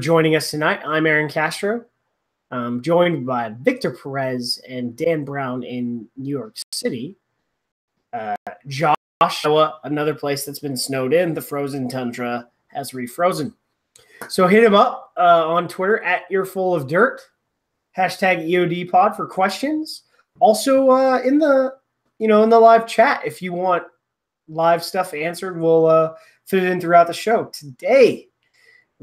joining us tonight. I'm Aaron Castro, I'm joined by Victor Perez and Dan Brown in New York City. Uh, Joshua, another place that's been snowed in, the frozen tundra has refrozen. So hit him up uh, on Twitter at Earful of Dirt, hashtag EOD Pod for questions. Also uh, in the you know in the live chat if you want live stuff answered, we'll uh, fit it in throughout the show. Today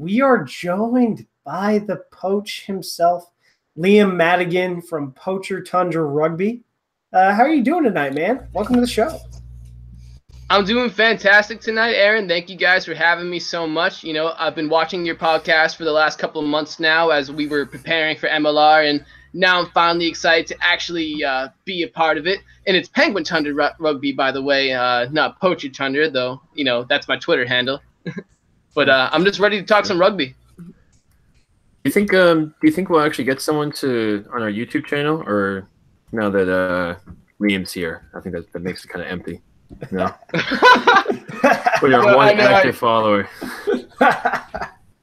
we are joined by the poach himself, Liam Madigan from Poacher Tundra Rugby. Uh, how are you doing tonight, man? Welcome to the show. I'm doing fantastic tonight, Aaron. Thank you guys for having me so much. You know, I've been watching your podcast for the last couple of months now as we were preparing for MLR, and now I'm finally excited to actually uh, be a part of it. And it's Penguin Tundra Rugby, by the way, uh, not Poacher Tundra, though. You know, that's my Twitter handle. but uh, I'm just ready to talk some rugby. Do you think um do you think we'll actually get someone to on our YouTube channel or now that uh Liam's here? I think that, that makes it kind of empty. No. we are No, one know, active I- follower.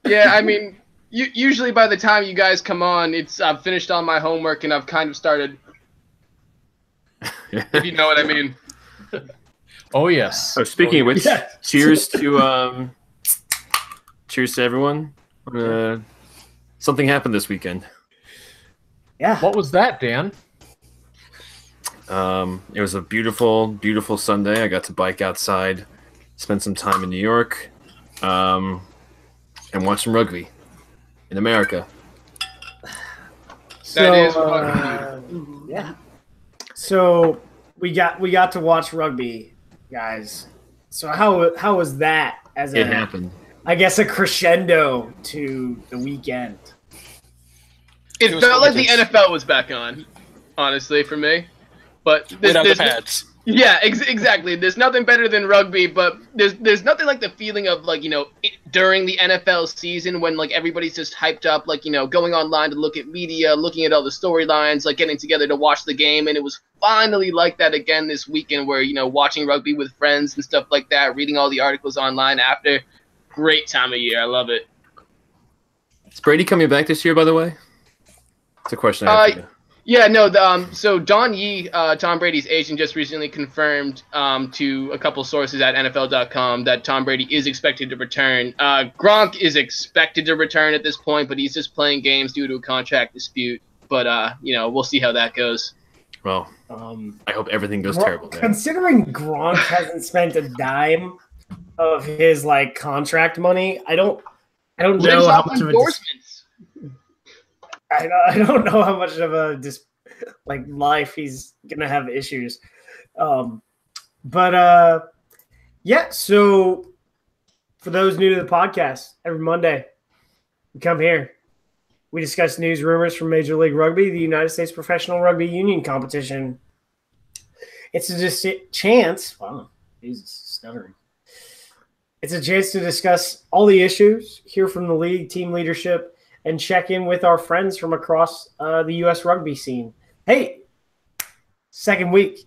yeah, I mean, u- usually by the time you guys come on, it's I've finished all my homework and I've kind of started. If you know what I mean. Oh yes. So speaking of which, Yeah. cheers to um cheers to everyone. Uh, something happened this weekend. yeah. What was that, Dan? Um, it was a beautiful, beautiful Sunday. I got to bike outside, spend some time in New York, um, and watch some rugby in America. That is uh, yeah. So we got we got to watch rugby, guys. So how how was that as It a happened. I guess a crescendo to the weekend? It, It was felt like the. NFL was back on, honestly, for me. But there's, Without the pads. yeah, ex- exactly. There's nothing better than rugby, but there's there's nothing like the feeling of like you know it, during the NFL season when like everybody's just hyped up, like you know going online to look at media, looking at all the storylines, like getting together to watch the game, and it was finally like that again this weekend, where you know watching rugby with friends and stuff like that, reading all the articles online after. Great time of year. I love it. Is Brady coming back this year, by the way? It's a question I Uh, for you. Yeah, no. The, um, so Don Yee, uh, Tom Brady's agent, just recently confirmed um, to a couple sources at NFL.com that Tom Brady is expected to return. Uh, Gronk is expected to return at this point, but he's just playing games due to a contract dispute. But uh, you know, we'll see how that goes. Well, Um, I hope everything goes Gron- terrible there. Considering Gronk hasn't spent a dime of his like contract money, I don't I don't know how much of a dis-. I don't, I don't know how much of a dis- like life he's gonna have issues. Um, but uh, yeah. So for those new to the podcast, every Monday we come here. We discuss news, rumors from Major League Rugby, the United States Professional Rugby Union competition. It's a just chance. Wow, Jesus, stuttering. It's a chance to discuss all the issues, hear from the league, team leadership, and check in with our friends from across uh, the U.S. rugby scene. Hey, second week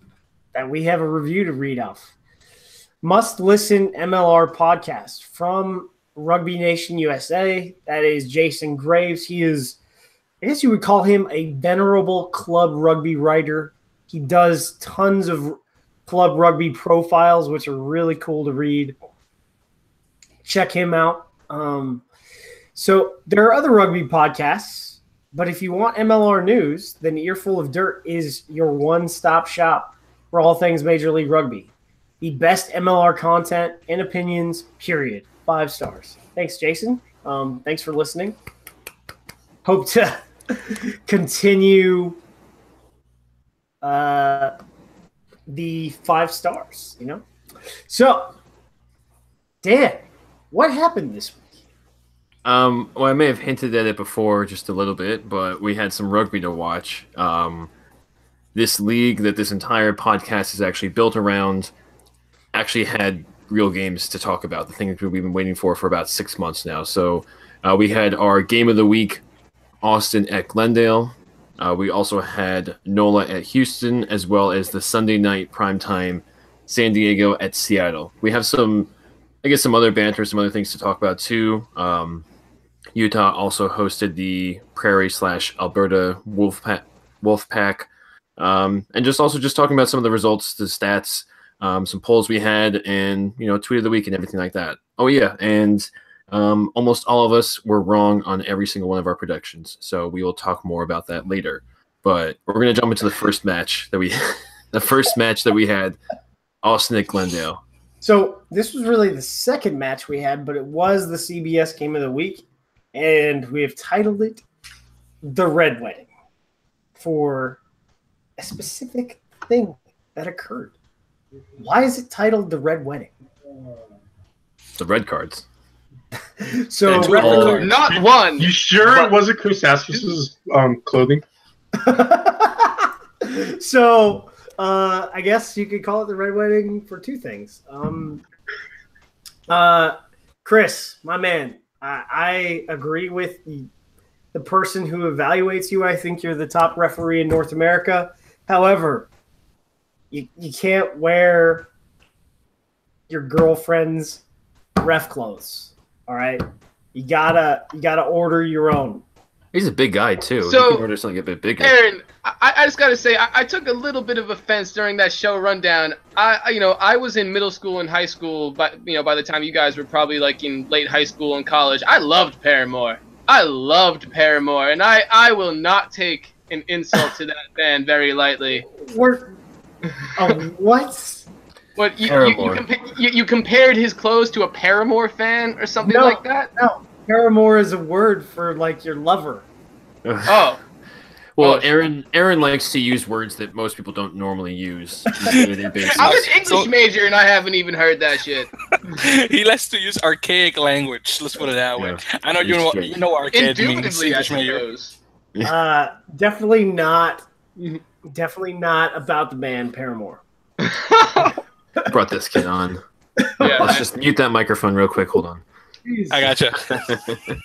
that we have a review to read off. Must listen MLR podcast from Rugby Nation USA. That is Jason Graves. He is, I guess you would call him a venerable club rugby writer. He does tons of club rugby profiles, which are really cool to read. Check him out. Um, so there are other rugby podcasts, but if you want MLR news, then Earful of Dirt is your one-stop shop for all things Major League Rugby. The best MLR content and opinions, period. Five stars. Thanks, Jason. Um, thanks for listening. Hope to continue uh, the five stars, you know? So, Dan, what happened this week? Um, well, I may have hinted at it before just a little bit, but we had some rugby to watch. Um, this league that this entire podcast is actually built around actually had real games to talk about. The thing that we've been waiting for for about six months now. So uh, we had our game of the week, Austin at Glendale. Uh, we also had NOLA at Houston, as well as the Sunday night primetime San Diego at Seattle. We have some, I guess, some other banter, some other things to talk about too. Um, Utah also hosted the Prairie slash Alberta Wolfpack, Wolfpack, um, and just also just talking about some of the results, the stats, um, some polls we had, and you know, tweet of the week and everything like that. Oh yeah, and um, almost all of us were wrong on every single one of our predictions, so we will talk more about that later. But we're gonna jump into the first match that we, the first match that we had, Austin at Glendale. So this was really the second match we had, but it was the CBS game of the week, and we have titled it "The Red Wedding" for a specific thing that occurred. Why is it titled "The Red Wedding"? The red cards. So red all- cards- Not one. You sure it wasn't Chris Assmus's um, clothing? so uh, I guess you could call it the red wedding for two things. Um, uh, Chris, my man, I, I agree with the, the person who evaluates you. I think you're the top referee in North America. However, you, you can't wear your girlfriend's ref clothes. All right, you gotta you gotta order your own. He's a big guy too. So- you can order something a bit bigger. Aaron, I, I just gotta say, I, I took a little bit of offense during that show rundown. I, I, you know, I was in middle school and high school, but you know, by the time you guys were probably like in late high school and college, I loved Paramore. I loved Paramore, and I, I will not take an insult to that band very lightly. We're oh, what? What you, you, you, compa- you, you compared his clothes to a Paramore fan or something No. like that? No, paramour is a word for like your lover. Oh, well, Oh. Aaron Aaron likes to use words that most people don't normally use. on a day-to-day basis. I'm an English So- major and I haven't even heard that shit. he likes to use archaic language. Let's put it that way. Yeah. I know you know It's you know what archaic means. Indubitably, I English major. Uh, definitely not. Definitely not about the band Paramore. brought this kid on. Yeah, Let's just mute that microphone real quick. Hold on. I gotcha.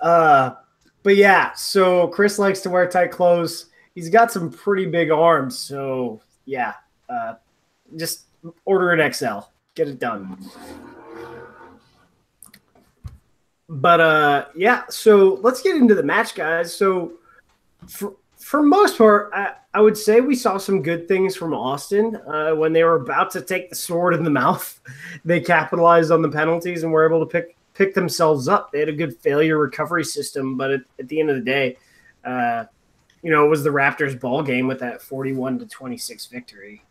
Uh, but yeah, so Chris likes to wear tight clothes. He's got some pretty big arms, so yeah. Uh, just order an XL, get it done. But uh, yeah, so let's get into the match, guys. So for for most part, I, I would say we saw some good things from Austin uh, when they were about to take the sword in the mouth. They capitalized on the penalties and were able to pick pick themselves up. They had a good failure recovery system, but at, at the end of the day, uh, you know, it was the Raptors ball game with that forty-one to twenty-six victory.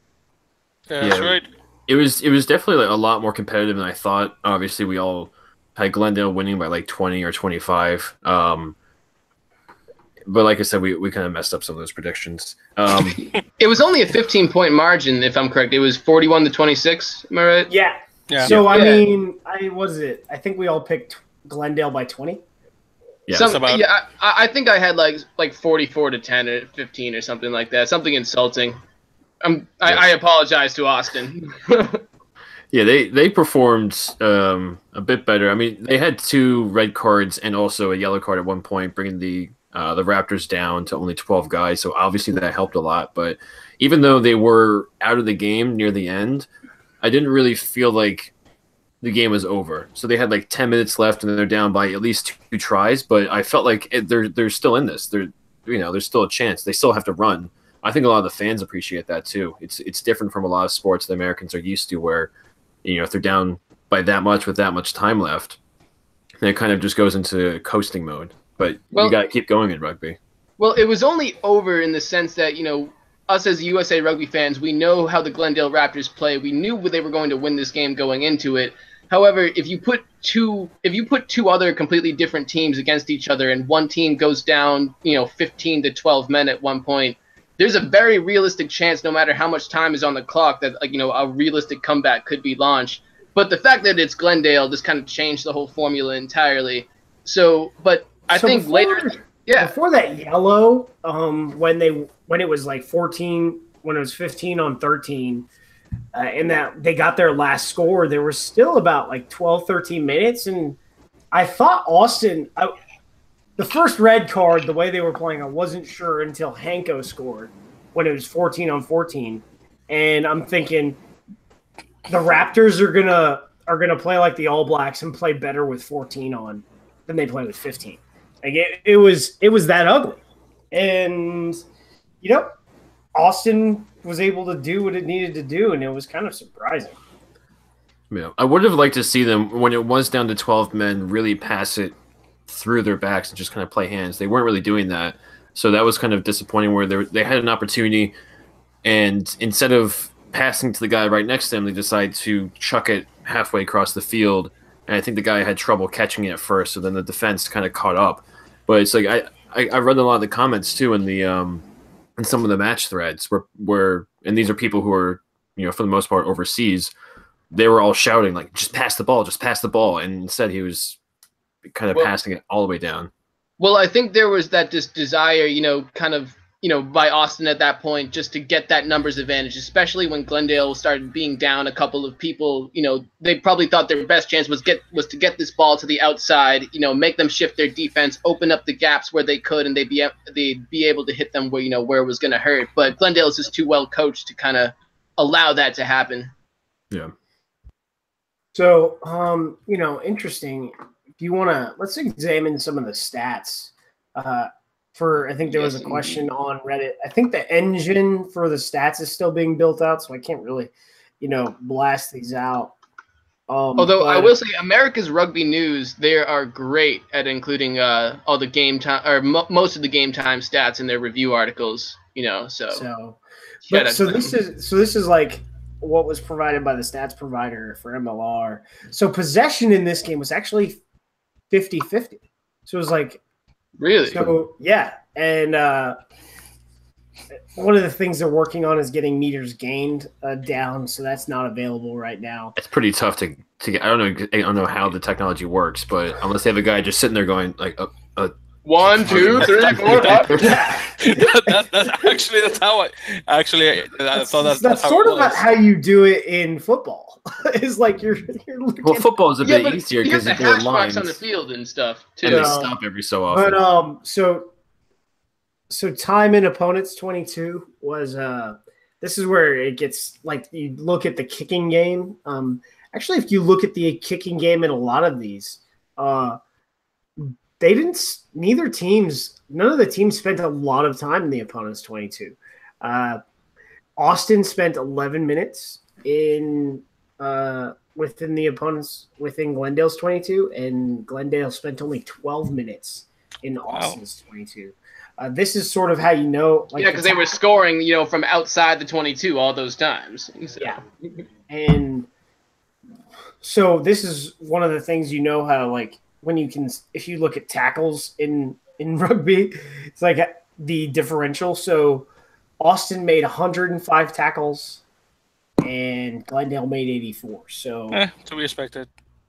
That's Yeah. right. It was it was definitely like a lot more competitive than I thought. Obviously, we all had Glendale winning by like twenty or twenty five. Um, but like I said, we, we kind of messed up some of those predictions. Um, It was only a 15 point margin, if I'm correct. It was 41 to 26. Am I right? Yeah. Yeah. So I Yeah. mean, I was it. I think we all picked Glendale by twenty. yeah, Some- about- yeah, I, I think I had like like 44 to 10 or 15 or something like that. Something insulting. I'm, I, Yeah. I apologize to Austin. yeah, they they performed um, a bit better. I mean, they had two red cards and also a yellow card at one point, bringing the uh, the Raptors down to only twelve guys. So obviously that helped a lot. But even though they were out of the game near the end, I didn't really feel like the game was over. So they had like ten minutes left, and they're down by at least two tries. But I felt like it, they're they're still in this. They're you know there's still a chance. They still have to run. I think a lot of the fans appreciate that too. It's it's different from a lot of sports the Americans are used to, where you know if they're down by that much with that much time left, it kind of just goes into coasting mode. But Well- you got to keep going in rugby. Well, it was only over in the sense that, you know, us as USA rugby fans, we know how the Glendale Raptors play. We knew they were going to win this game going into it. However, if you put two if you put two other completely different teams against each other and one team goes down, you know, 15 to 12 men at one point, there's a very realistic chance no matter how much time is on the clock that like, you know, a realistic comeback could be launched. But the fact that it's Glendale just kind of changed the whole formula entirely. So, but I So think before- later yeah. Before that yellow, um, when they when it was like fourteen, when it was fifteen on thirteen, uh, and that they got their last score, there was still about like 12, 13 minutes, and I thought Austin. I, the first red card, the way they were playing, I wasn't sure until Hanko scored when it was fourteen on fourteen, and I'm thinking the Raptors are gonna are gonna play like the All Blacks and play better with fourteen on than they play with 15. Like it, it was it was that ugly. And you know, Austin was able to do what it needed to do, and it was kind of surprising. Yeah, I would have liked to see them when it was down to twelve men really pass it through their backs and just kind of play hands. They weren't really doing that, so that was kind of disappointing. Where they they had an opportunity, and instead of passing to the guy right next to them, they decide to chuck it halfway across the field. And I think the guy had trouble catching it at first, so then the defense kind of caught up. But it's like I, I, I read a lot of the comments too in the um in some of the match threads where where and these are people who are you know for the most part overseas. They were all shouting like, "Just pass the ball, just pass the ball," and instead he was kind of Well- passing it all the way down. Well, I think there was that just desire, you know, kind of, you know, by Austin at that point, just to get that numbers advantage, especially when Glendale started being down a couple of people. You know, they probably thought their best chance was get was to get this ball to the outside, you know, make them shift their defense, open up the gaps where they could, and they'd be they'd be able to hit them where you know where it was going to hurt. But Glendale is just too well coached to kind of allow that to happen. Yeah. So, um, you know, interesting. If you want to, let's examine some of the stats. Uh, for I think there was a question on Reddit. I think the engine for the stats is still being built out, so I can't really, you know, blast these out. Um, Although I will say, America's Rugby News, they are great at including uh, all the game time or mo- most of the game time stats in their review articles. You know, so, so. But, so this is so this is like what was provided by the stats provider for MLR. So possession in this game was actually 50-50. So it was like really So yeah, and uh, one of the things they're working on is getting meters gained uh, down, so that's not available right now. It's pretty tough to to get. I don't know. I don't know how the technology works, but unless they have a guy just sitting there going like, uh, uh, one, two, three, four, five. that, that, that, actually, that's how I actually I That's, thought that's, that's, how sort it of how you do it in football. it's like you're you're looking. well, football is a bit but easier you have because the there are hash lines marks on the field and stuff and they Yeah. stop every so often. but um, so so time in opponents twenty two was uh, this is where it gets like you look at the kicking game. Um, actually, if you look at the kicking game in a lot of these, uh, they didn't. Neither teams, none of the teams spent a lot of time in the opponent's twenty-two. Uh, Austin spent eleven minutes in uh, within the opponent's within Glendale's twenty-two, and Glendale spent only twelve minutes in Austin's twenty-two. Uh, this is sort of how you know, like yeah, the because they were scoring, you know, from outside the 22 all those times. So- Yeah. and so this is one of the things you know how like when you can if you look at tackles in in rugby it's like the differential so austin made 105 tackles and glendale made 84 so Eh, to be expected.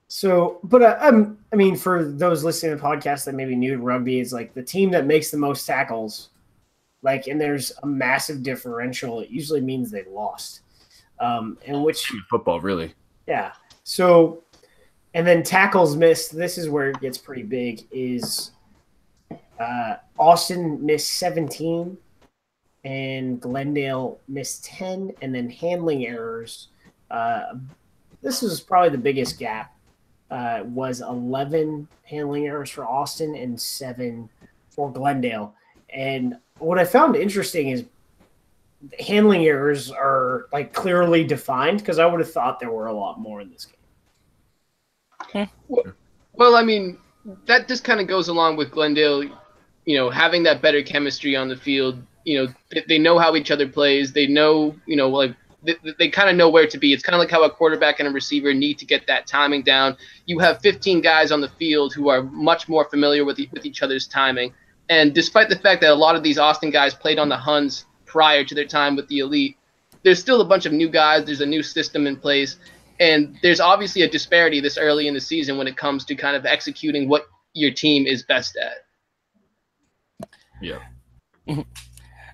so but uh, um, i mean for those listening to the podcast that may be new to rugby is like the team that makes the most tackles like and there's a massive differential it usually means they lost um and which football, really. yeah. So, and then tackles missed. This is where it gets pretty big. Is uh, Austin missed 17, and Glendale missed 10, and then handling errors. Uh, this was probably the biggest gap. Uh, was 11 handling errors for Austin and seven for Glendale. And what I found interesting is handling errors are like clearly defined because I would have thought there were a lot more in this game. Eh. Well, I mean, that just kind of goes along with Glendale, you know, having that better chemistry on the field. You know, they, they know how each other plays. They know, you know, like they, they kind of know where to be. It's kind of like how a quarterback and a receiver need to get that timing down. You have 15 guys on the field who are much more familiar with, e- with each other's timing. And despite the fact that a lot of these Austin guys played on the Huns prior to their time with the elite, there's still a bunch of new guys. There's a new system in place. And there's obviously a disparity this early in the season when it comes to kind of executing what your team is best at. Yeah.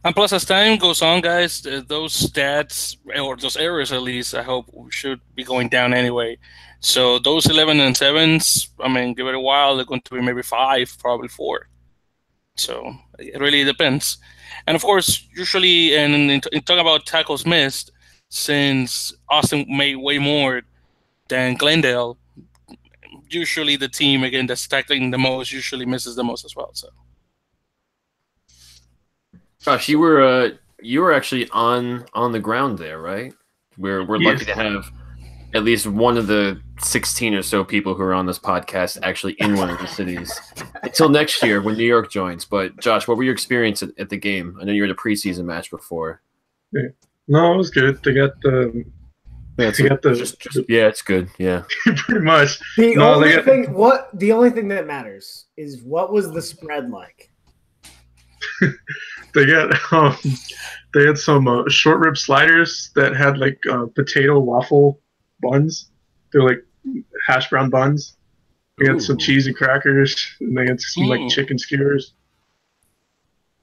And plus, as time goes on, guys, uh, those stats or those errors, at least, I hope should be going down anyway. So those 11 and sevens, I mean, give it a while, they're going to be maybe five, probably four. So it really depends. And of course, usually, and in, in talking about tackles missed, since Austin made way more than Glendale, usually the team again that's tackling the most usually misses the most as well. So Josh, you were uh, you were actually on on the ground there, right? We're we're lucky to have at least one of the sixteen or so people who are on this podcast actually in one of the cities. Until next year when New York joins. But Josh, what were your experience at, at the game? I know you were at a preseason match before. No, it was good. They got the Yeah, they got the just, just, yeah, it's good. Yeah. pretty much. The No, only got- thing what the only thing that matters is what was the spread like? They got um, they had some uh, short rib sliders that had like uh, potato waffle buns. They're like hash brown buns. They had some Ooh. cheesy crackers, and they had some Mm. like chicken skewers.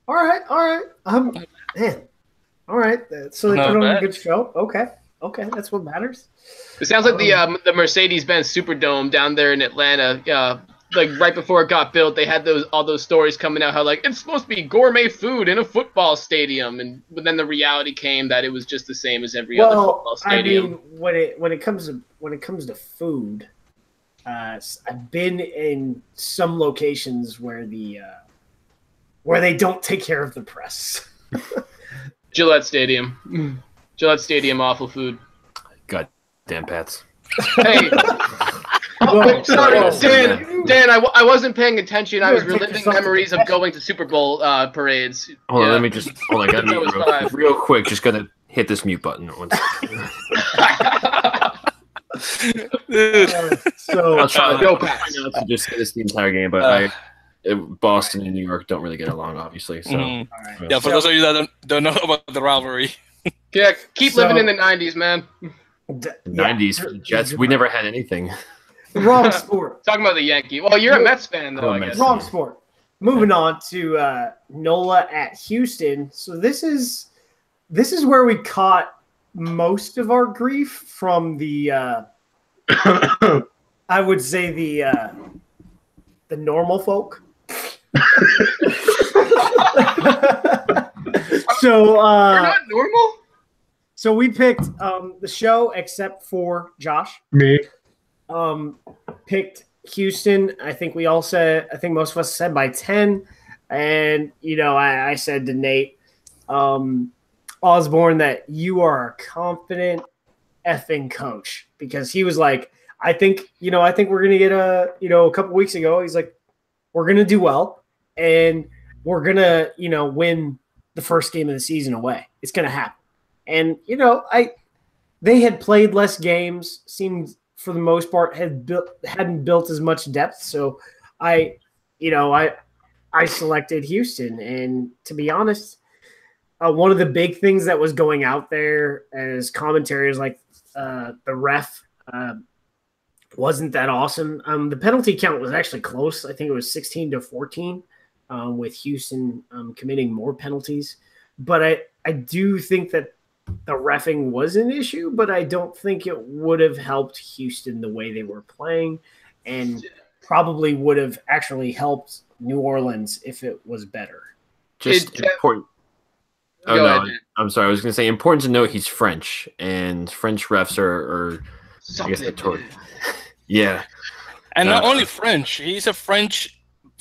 All right, all right. Um man. All right. uh, So they Not put on a good show. Okay. Okay, that's what matters. It sounds like the um, the Mercedes Benz Superdome down there in Atlanta. Uh, like right before it got built, they had those all those stories coming out how like it's supposed to be gourmet food in a football stadium, and but then the reality came that it was just the same as every other well, football I mean, when it when it comes to when it comes to food, uh, I've been in some locations where the uh, where they don't take care of the press. Gillette Stadium, Gillette Stadium, awful food. God damn Pats. Hey, Well, sorry, well, Dan. Dan, I, w- I wasn't paying attention. I was reliving memories of going to Super Bowl uh, parades. Hold on, Yeah. let me just hold on, I gotta mute real, five. real quick. Just gonna hit this mute button. One second. uh, so I'll try, to Go I'll try Pats. not to just say this the entire game, but Uh. I it, Boston and New York don't really get along, obviously. So all right. yeah, for those of you that don't, don't know about the rivalry, Yeah, keep So- living in the '90s, man. D- the yeah. '90s for the Jets, we never had anything. wrong sport. Talking about the Yankee. Well, you're a Mets fan, though. I'm a I Mets guess. Wrong sport. Moving on to uh, Nola at Houston. So this is this is where we caught most of our grief from the uh, I would say the uh, the normal folk. so You're uh, not normal. so we picked um, the show except for Josh. Me, Um, picked Houston. I think we all said. I think most of us said by ten, and you know I, I said to Nate um, Osborne that you are a confident effing coach because he was like, I think you know I think we're gonna get a you know a couple weeks ago he's like we're gonna do well and we're gonna, you know, win the first game of the season away. It's gonna happen. And you know, I they had played less games, seemed for the most part had built hadn't built as much depth. So I, you know, I I selected Houston, and to be honest, uh, one of the big things that was going out there as commentary is like uh, the ref. Uh, wasn't that awesome? Um, the penalty count was actually close. I think it was 16 to 14. Um, with Houston um, committing more penalties. But I, I do think that the refing was an issue, but I don't think it would have helped Houston the way they were playing and probably would have actually helped New Orleans if it was better. Just it, important. Oh, no. Ahead. I'm sorry. I was going to say important to note he's French, and French refs are, are I guess, yeah. And uh, not only French, he's a French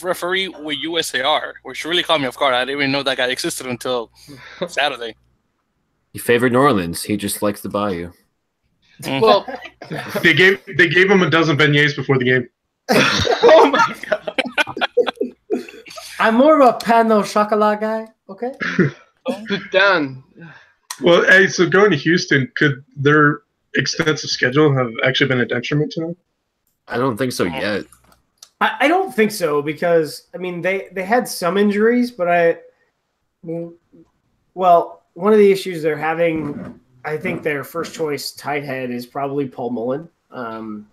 referee with USAR, which really caught me off guard. I didn't even know that guy existed until Saturday. he favored New Orleans. He just likes the Bayou. Mm-hmm. Well, they gave they gave him a dozen beignets before the game. oh my god. I'm more of a pan au chocolat guy. Okay. Oh, Put down. Well, hey, so going to Houston, could their extensive schedule have actually been a detriment to them? I don't think so oh. yet. I, I don't think so because I mean they they had some injuries, but I well one of the issues they're having, I think their first choice tight head is probably Paul Mullen, um,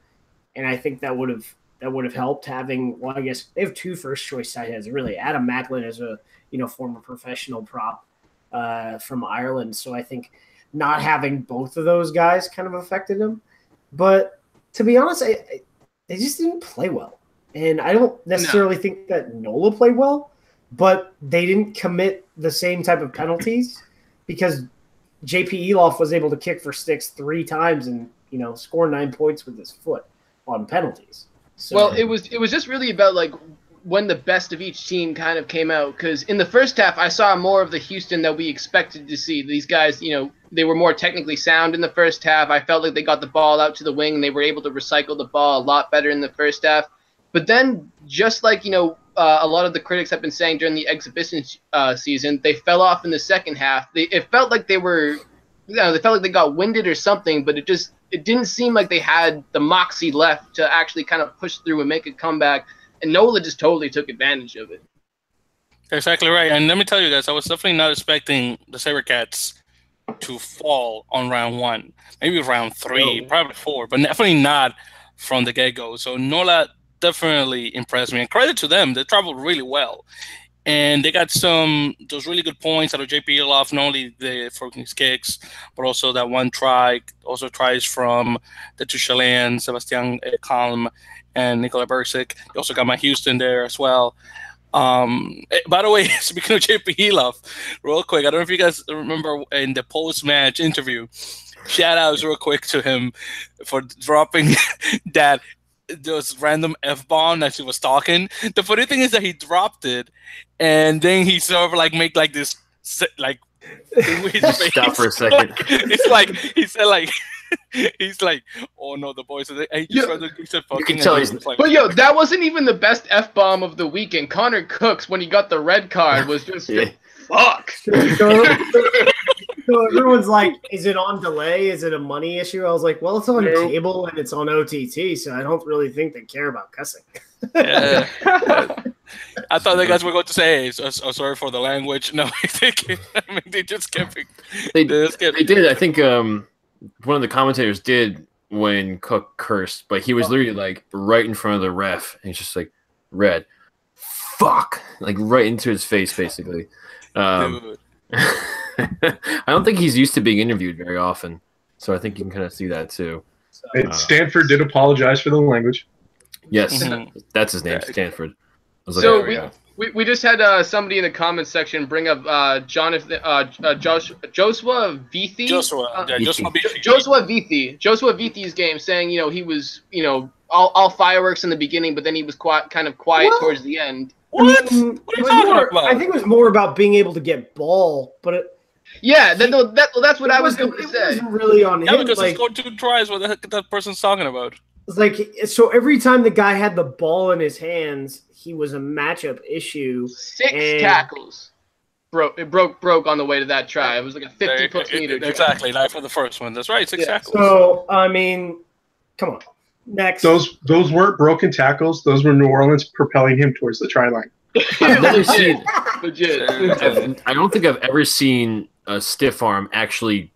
and I think that would have that would have helped having well I guess they have two first choice tight heads really. Adam Macklin is a you know former professional prop uh, from Ireland, so I think not having both of those guys kind of affected him. But to be honest, I, I they just didn't play well. And I don't necessarily think that Nola played well, but they didn't commit the same type of penalties because JP Eloff was able to kick for sticks three times and you know score nine points with his foot on penalties. So, Well, it was it was just really about like when the best of each team kind of came out because in the first half I saw more of the Houston that we expected to see. These guys, you know, they were more technically sound in the first half. I felt like they got the ball out to the wing and they were able to recycle the ball a lot better in the first half. But then, just like you know, uh, a lot of the critics have been saying during the exhibition uh, season, they fell off in the second half. They, it felt like they were, you know, they felt like they got winded or something, but it just it didn't seem like they had the moxie left to actually kind of push through and make a comeback. And Nola just totally took advantage of it. Exactly right. And let me tell you guys, I was definitely not expecting the Sabercats to fall on round one. Maybe round three, probably four, but definitely not from the get go. So Nola definitely impressed me. And credit to them, they traveled really well. And they got some those really good points out of JP Eloff, not only the for his kicks, but also that one try, also tries from the two Chileans, Sebastian Kalm and Nikola Bursic. You also got my Houston there as well. Um, eh, by the way, speaking of JP Eloff, real quick, I don't know if you guys remember in the post match interview, shout outs real quick to him for dropping that those random F bomb that he was talking. The funny thing is that he dropped it and then he sort of like make like this like thing with his Just face. stop for a second. it's like he said like he's like, oh no, the boys are there. And he just Yeah. rather he said You can tell he's- was like, But yo, that wasn't even the best f bomb of the weekend. Connor Cooks, when he got the red card, was just Yeah. fuck. So, so everyone's like, is it on delay? Is it a money issue? I was like, well, it's on Nope. cable and it's on OTT, so I don't really think they care about cussing. Yeah. I thought the guys were going to say, hey, so, so sorry for the language. No, they, kept- I mean, they just kept it. They, They just kept they did. I think um, one of the commentators did when Cook cursed, but he was literally like right in front of the ref, and he's just like, "Red, fuck!" like right into his face, basically. Um, Dude. I don't think he's used to being interviewed very often, so I think you can kind of see that too. And Stanford did apologize for the language. Yes, Mhm. that's his name, Stanford. I was like, So there we we, we, we just had uh, somebody in the comments section bring up uh, Jonathan uh, uh, Josh, Joshua Vithi. Joshua, Uh, yeah, Joshua Vithi. Vithi. Joshua Vithi. Joshua Vithi's game, saying you know he was you know all, all fireworks in the beginning, but then he was quiet, kind of quiet Well- towards the end. What? I What are you talking more- about? I think it was more about being able to get ball, but it, Yeah, that, no, that, well, that's what it I was going to it say. wasn't really on Yeah, him. because like, he scored two tries. What the heck that person's talking about? it's like so every time the guy had the ball in his hands, he was a matchup issue. Six And- tackles. Broke it broke broke on the way to that try. It was like a fifty There- plus it- meter. it- exactly, like for the first one. That's right, six Yeah. tackles. So I mean, come on. Next, Those those weren't broken tackles. Those were New Orleans propelling him towards the try line. I've never seen. Legit. I don't think I've ever seen a stiff arm actually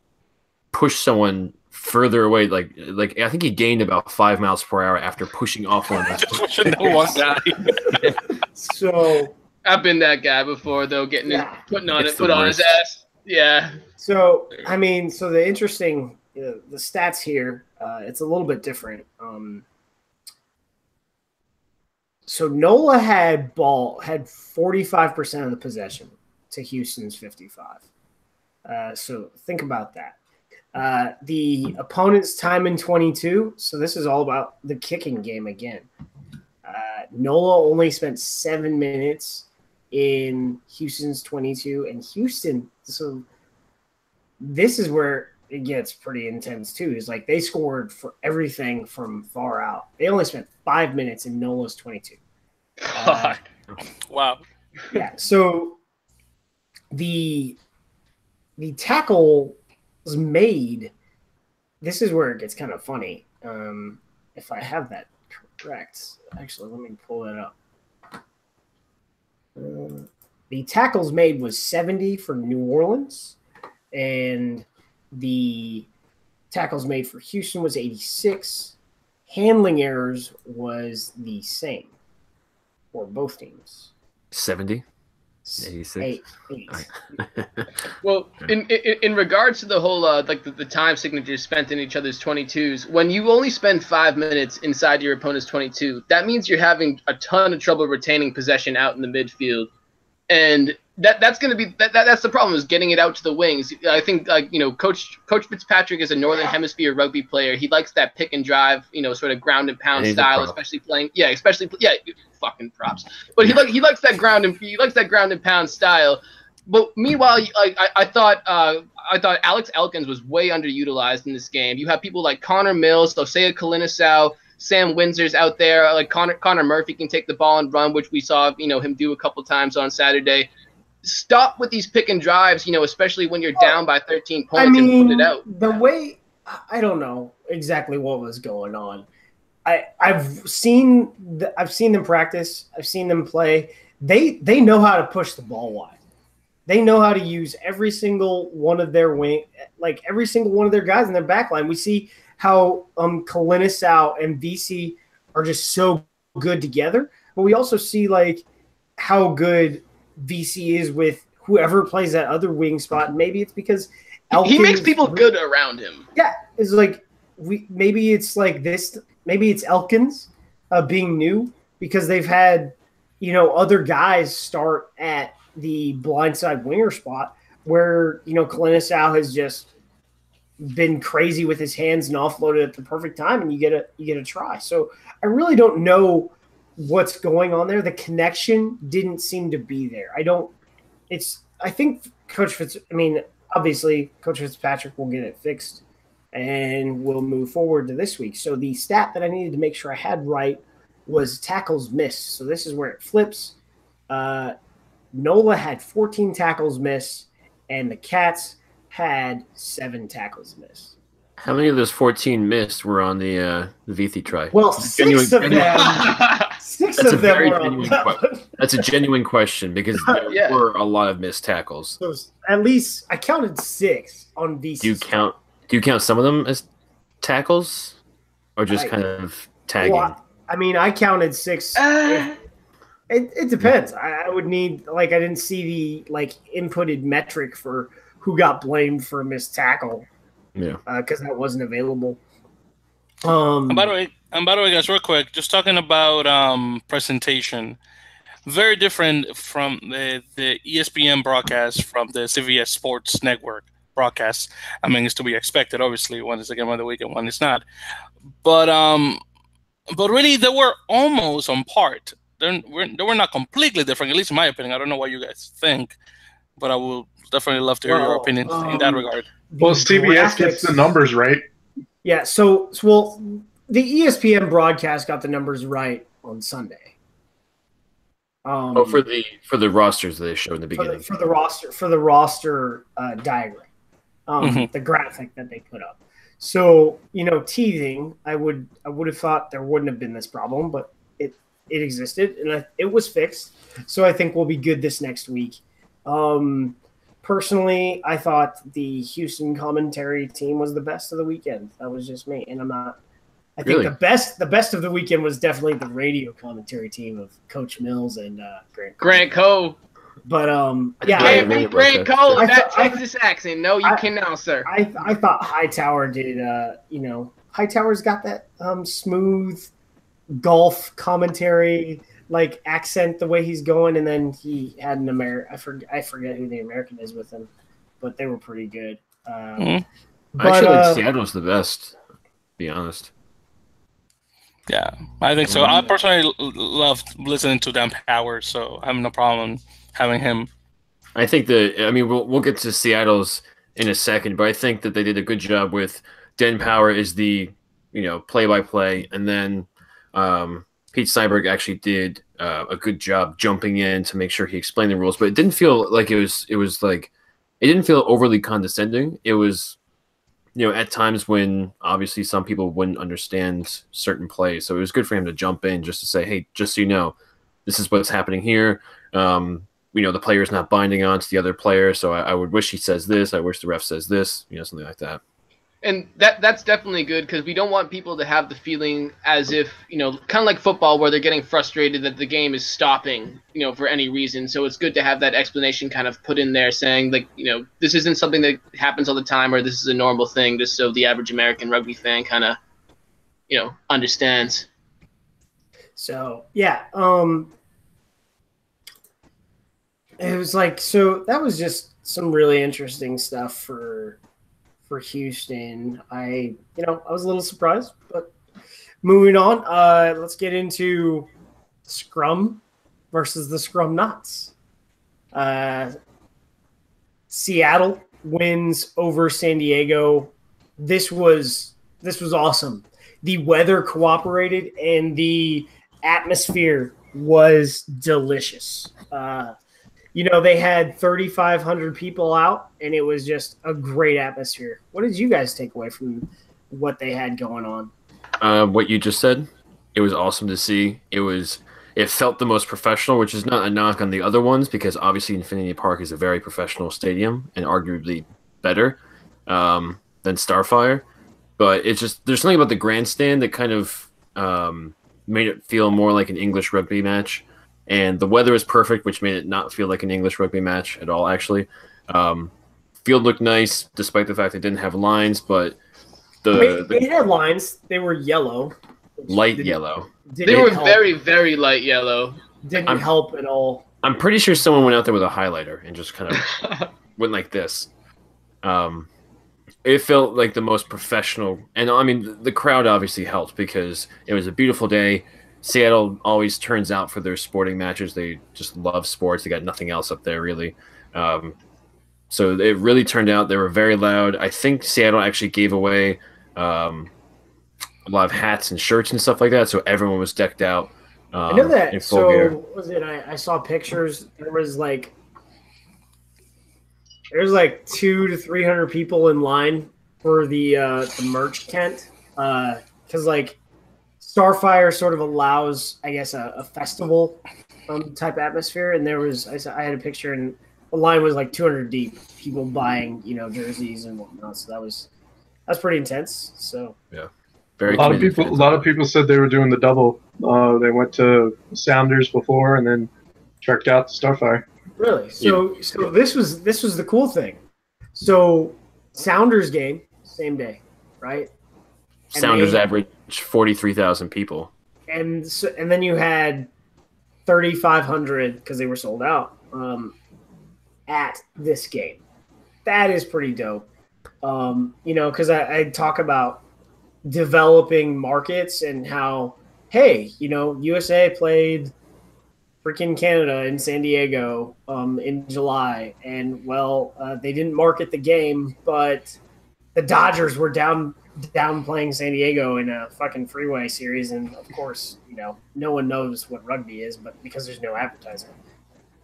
push someone further away. Like, like I think he gained about five miles per hour after pushing off one. Just pushing that one guy. so I've been that guy before though, getting Yeah. his, putting on It's it, the put on his ass. Yeah. So, I mean, so the interesting, uh, the stats here, uh, it's a little bit different. Um, so Nola had ball had forty five percent of the possession to Houston's fifty five. Uh, so think about that. Uh, the opponent's time in twenty two. So this is all about the kicking game again. Uh, Nola only spent seven minutes in Houston's twenty two, and Houston. So this is where it gets pretty intense too. Is like they scored for everything from far out. They only spent five minutes in Nola's 22. God. wow. Yeah. So the the tackle made. This is where it gets kind of funny. Um, if I have that correct, actually, let me pull that up. Uh, the tackles made was 70 for New Orleans, and the tackles made for Houston was 86. Handling errors was the same for both teams. 70? 86. eight. Well, in, in in regards to the whole uh, like the, the time signatures spent in each other's 22s, when you only spend five minutes inside your opponent's 22, that means you're having a ton of trouble retaining possession out in the midfield. And that that's going to be that, that that's the problem is getting it out to the wings. I think like you know coach Coach Fitzpatrick is a northern hemisphere rugby player. He likes that pick and drive, you know, sort of ground and pound And he's style, especially playing yeah, especially yeah, fucking props. But he like he likes that ground and he likes that ground and pound style. But meanwhile, like I, I thought uh I thought Alex Elkins was way underutilized in this game. You have people like Connor Mills, Osea Kolinisau, Sam Windsor's out there. Like Connor Connor Murphy can take the ball and run, which we saw you know him do a couple times on Saturday. Stop with these pick and drives, you know, especially when you're down by 13 points I and put it out. the way I don't know exactly what was going on. I I've seen the, I've seen them practice. I've seen them play. They they know how to push the ball wide. They know how to use every single one of their wing, like every single one of their guys in their back line. We see how um Kolinisau and VC are just so good together, but we also see like how good VC is with whoever plays that other wing spot. Maybe it's because he makes people good around him. yeah, it's like we maybe it's like this. Maybe it's Elkins uh, being new because they've had you know other guys start at the blindside winger spot where you know Kolinisau has just been crazy with his hands and offloaded at the perfect time, and you get a you get a try. So I really don't know what's going on there. The connection didn't seem to be there. I don't. It's. I think Coach Fitz. I mean, obviously, Coach Fitzpatrick will get it fixed, and we'll move forward to this week. So the stat that I needed to make sure I had right was tackles missed. So this is where it flips. Uh, Nola had 14 tackles missed, and the Cats had seven tackles missed. How many of those 14 missed were on the uh, the VT try? Well, It's a genuine- six of genuine- them. Six That's a of them very were on genuine that que- That's a genuine question because there Yeah. were a lot of missed tackles. So at least I counted six on VC. Do you count? Do you count some of them as tackles, or just I- kind of tagging? Well, I mean, I counted six. Uh, It, it depends. I, I would need like I didn't see the like inputted metric for who got blamed for a missed tackle Yeah. because that wasn't available. Um, And by the way, and by the way, guys, real quick, just talking about um, presentation, very different from the the ESPN broadcast from the CBS Sports Network broadcast. I mean, it's to be expected, obviously. One is a game of the week and one is not. But um, but really, they were almost on part. They're, they were not completely different, at least in my opinion. I don't know what you guys think, but I will definitely love to hear your Well, opinion in that um, regard. Well, CBS gets the numbers right. Yeah, so, so well, the ESPN broadcast got the numbers right on Sunday. Um, Oh, for the for the rosters that they showed in the for the, beginning. for the roster for the roster uh, diagram, um, Mhm. the graphic that they put up. So you know, teething. I would I would have thought there wouldn't have been this problem, but it it existed and I, it was fixed. So I think we'll be good this next week. Um, personally, I thought the Houston commentary team was the best of the weekend. That was just me, and I'm not. I think Really? the best the best of the weekend was definitely the radio commentary team of Coach Mills and uh, Grant. Grant Cole. But um, yeah, Yeah, I- Can't I be Grant that. Cole I with that thought- I- Texas accent. No, you I- can now, sir. I I thought Hightower did. Uh, you know, Hightower's got that um smooth golf commentary like accent the way he's going, and then he had an Amer. I forget I forget who the American is with him, but they were pretty good. Um, Mhm. I but, actually uh, think Seattle's the best. Be honest. Yeah, I think so. I personally l- loved listening to Dan Power, so I have no problem having him. I think that I mean we'll we'll get to Seattle's in a second, but I think that they did a good job with Dan Power is the you know play by play, and then um, Pete Steinberg actually did uh, a good job jumping in to make sure he explained the rules, but it didn't feel like it was it was like it didn't feel overly condescending. It was you know at times when obviously some people wouldn't understand certain plays, so it was good for him to jump in just to say, hey, just so you know, this is what's happening here. Um, you know the player's not binding on to the other player so I, I would wish he says this. I wish the ref says this you know something like that and that that's definitely good because we don't want people to have the feeling as if you know kind of like football where they're getting frustrated that the game is stopping you know for any reason. So it's good to have that explanation kind of put in there saying like you know this isn't something that happens all the time or this is a normal thing just so the average american rugby fan kind of you know understands. So yeah, um, it was like so that was just some really interesting stuff for for Houston. I you know I was a little surprised, but moving on, uh, let's get into Scrum versus the Scrum Knots. Uh, Seattle wins over San Diego. This was this was awesome. The weather cooperated and the atmosphere was delicious. Uh, you know, they had 3,500 people out, and it was just a great atmosphere. What did you guys take away from what they had going on? Uh, what you just said, it was awesome to see. It was, it felt the most professional, which is not a knock on the other ones because obviously Infinity Park is a very professional stadium and arguably better um, than Starfire. But it's just there's something about the grandstand that kind of um, made it feel more like an English rugby match, and the weather was perfect, which made it not feel like an English rugby match at all. Actually, um, field looked nice despite the fact it didn't have lines, but the, Wait, the they had lines. They were yellow. light Didn't- yellow. Didn't They were help, very, very light yellow. didn't I'm- help at all. I'm pretty sure someone went out there with a highlighter and just kind of went like this. Um, it felt like the most professional, and I mean the- the crowd obviously helped because it was a beautiful day. Seattle always turns out for their sporting matches. They just love sports. They got nothing else up there really. Um, so it really turned out. They were very loud. I think Seattle actually gave away um, a lot of hats and shirts and stuff like that. So everyone was decked out. Um, I know that. in full So gear. what was it? I, I saw pictures. There was like there was like two to three hundred people in line for the uh, the merch tent because like Starfire sort of allows, I guess, a, a festival um, type atmosphere. And there was I, I had a picture and the line was like two hundred deep. People buying you know jerseys and whatnot. So that was that's pretty intense. So yeah, very a lot of committed people, a lot of people said they were doing the double. Uh, they went to Sounders before and then checked out to Starfire. Really? So so this was this was the cool thing. So Sounders game same day, right? and Sounders they- average forty three thousand people. And so, and then you had 3500 because they were sold out um, at this game. That is pretty dope. Um, you know, because I, I talk about developing markets and how hey, you know, USA played freaking Canada in San Diego um, in July, and well, uh, they didn't market the game, but the Dodgers were down down playing San Diego in a fucking freeway series, and of course, you know, no one knows what rugby is, but because there's no advertising.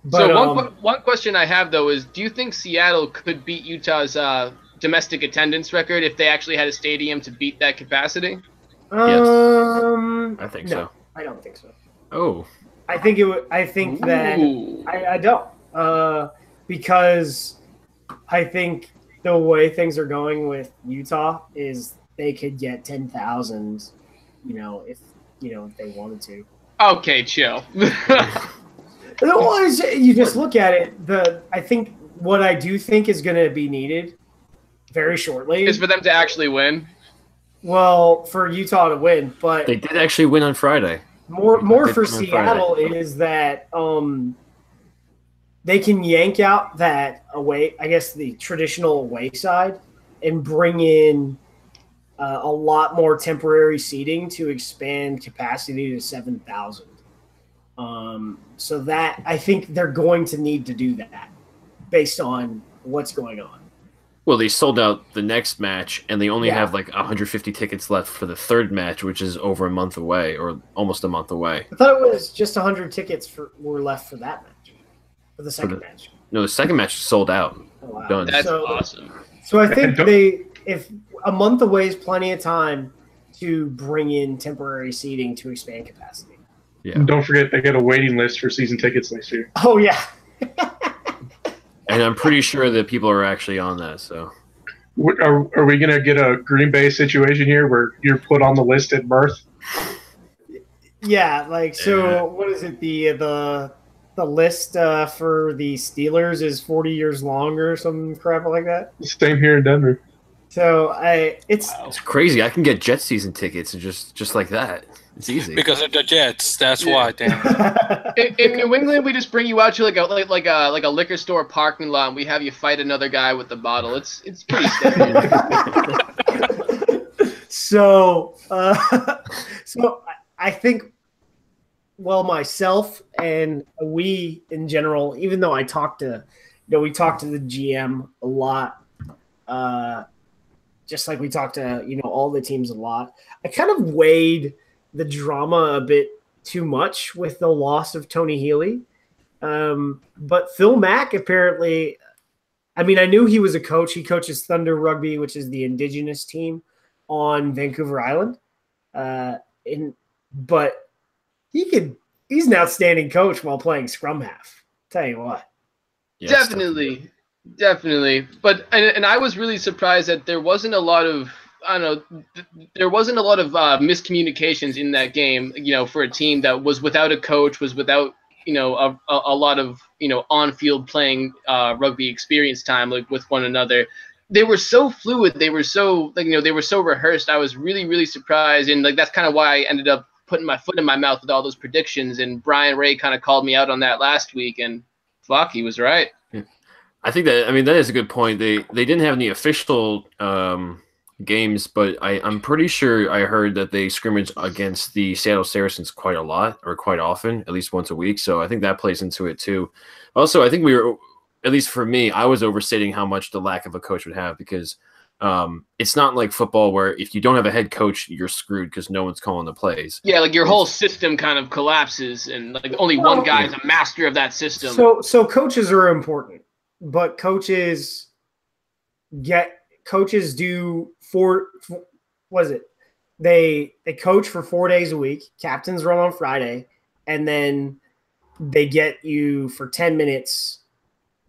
But, so one, um, que- one question I have though is, do you think Seattle could beat Utah's uh, domestic attendance record if they actually had a stadium to beat that capacity? um, I think no, so. I don't think so. Oh, I think it. would I think that. I, I don't uh, because I think the way things are going with Utah is they could get ten thousand, you know, if you know if they wanted to. Okay, chill. Otherwise, you just look at it. The I think what I do think is going to be needed very shortly. is for them to actually win. well, for Utah to win, but they did actually win on Friday. more more for. Seattle is that um they can yank out that away I guess the traditional away side and bring in uh, a lot more temporary seating to expand capacity to 7,000. Um so that I think they're going to need to do that based on what's going on. Well, they sold out the next match, and they only Yeah. have like 150 tickets left for the third match, which is over a month away, or almost a month away. I thought it was just 100 tickets for were left for that match. For the second the- match. No, the second match sold out. Oh, wow. Done. That's So- awesome. So I think they, if a month away is plenty of time to bring in temporary seating to expand capacity. Yeah, And don't forget, they got a waiting list for season tickets next year. Oh yeah, and I'm pretty sure that people are actually on that. So Are, are we going to get a Green Bay situation here where you're put on the list at birth? yeah. Like so, Yeah. what is it? The the the list uh, for the Steelers is forty years long or some crap like that. Same here in Denver. So I, it's It's crazy. I can get Jet season tickets and just just like that. It's easy. Because of the Jets. That's Yeah. why. Damn. In, in New England, we just bring you out to like a like, like a like a liquor store parking lot, and we have you fight another guy with the bottle. It's it's pretty standard. so uh, so I- I think well myself and we in general even though I talked to you know we talked to the GM a lot uh just like we talked to you know all the teams a lot I kind of weighed the drama a bit too much with the loss of Tony Healy um but Phil Mack apparently I mean I knew he was a coach he coaches Thunder Rugby which is the indigenous team on Vancouver Island. Uh, but he could. He's an outstanding coach while playing scrum half. Tell you what. It's definitely, definitely. But and, and I was really surprised that there wasn't a lot of I don't know. th- There wasn't a lot of uh, miscommunications in that game. You know, for a team that was without a coach, was without you know a, a, lot of you know on-field playing uh, rugby experience time like with one another. They were so fluid. They were so like you know they were so rehearsed. I was really really surprised, and like that's kind of why I ended up putting my foot in my mouth with all those predictions. And Brian Ray kind of called me out on that last week, and fuck, he was right. I think that I mean that is a good point. They they didn't have any official um, games, but I I'm pretty sure I heard that they scrimmage against the Seattle Saracens quite a lot or quite often, at least once a week. So I think that plays into it too. Also, I think we were at least for me, I was overstating how much the lack of a coach would have because um, it's not like football where if you don't have a head coach, you're screwed because no one's calling the plays. Yeah, like your whole system kind of collapses, and like only one Well, guy is a master of that system. So so coaches are important, but coaches get coaches do four. four was it? They they coach for four days a week. Captains run on Friday, and then they get you for ten minutes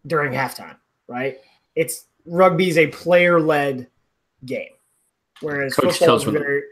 during halftime. Right? It's rugby is a player led game, whereas Coach football tells is very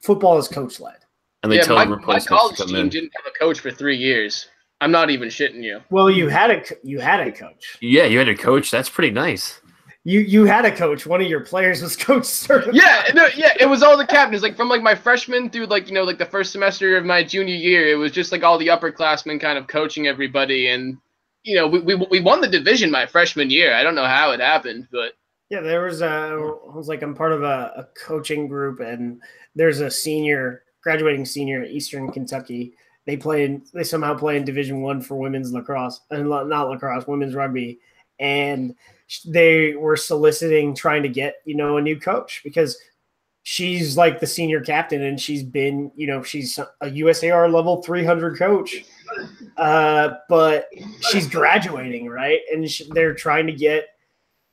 football is coach led. And they yeah, tell my, them my college team in. didn't have a coach for three years. I'm not even shitting you. Well, you had a you had a coach. Yeah, you had a coach. That's pretty nice. You you had a coach. One of your players was coach certified. Yeah, no, yeah, it was all the captains. Like from like my freshman through like you know like the first semester of my junior year, it was just like all the upperclassmen kind of coaching everybody, and you know we, we we won the division my freshman year. I don't know how it happened, but Yeah, there was a. I was like, I'm part of a, a coaching group, and there's a senior, graduating senior at Eastern Kentucky. They play in, they somehow play in Division One for women's lacrosse, and not lacrosse, women's rugby, and they were soliciting, trying to get you know a new coach because she's like the senior captain, and she's been, you know, she's a USAR level 300 coach, uh, but she's graduating, right? And sh- they're trying to get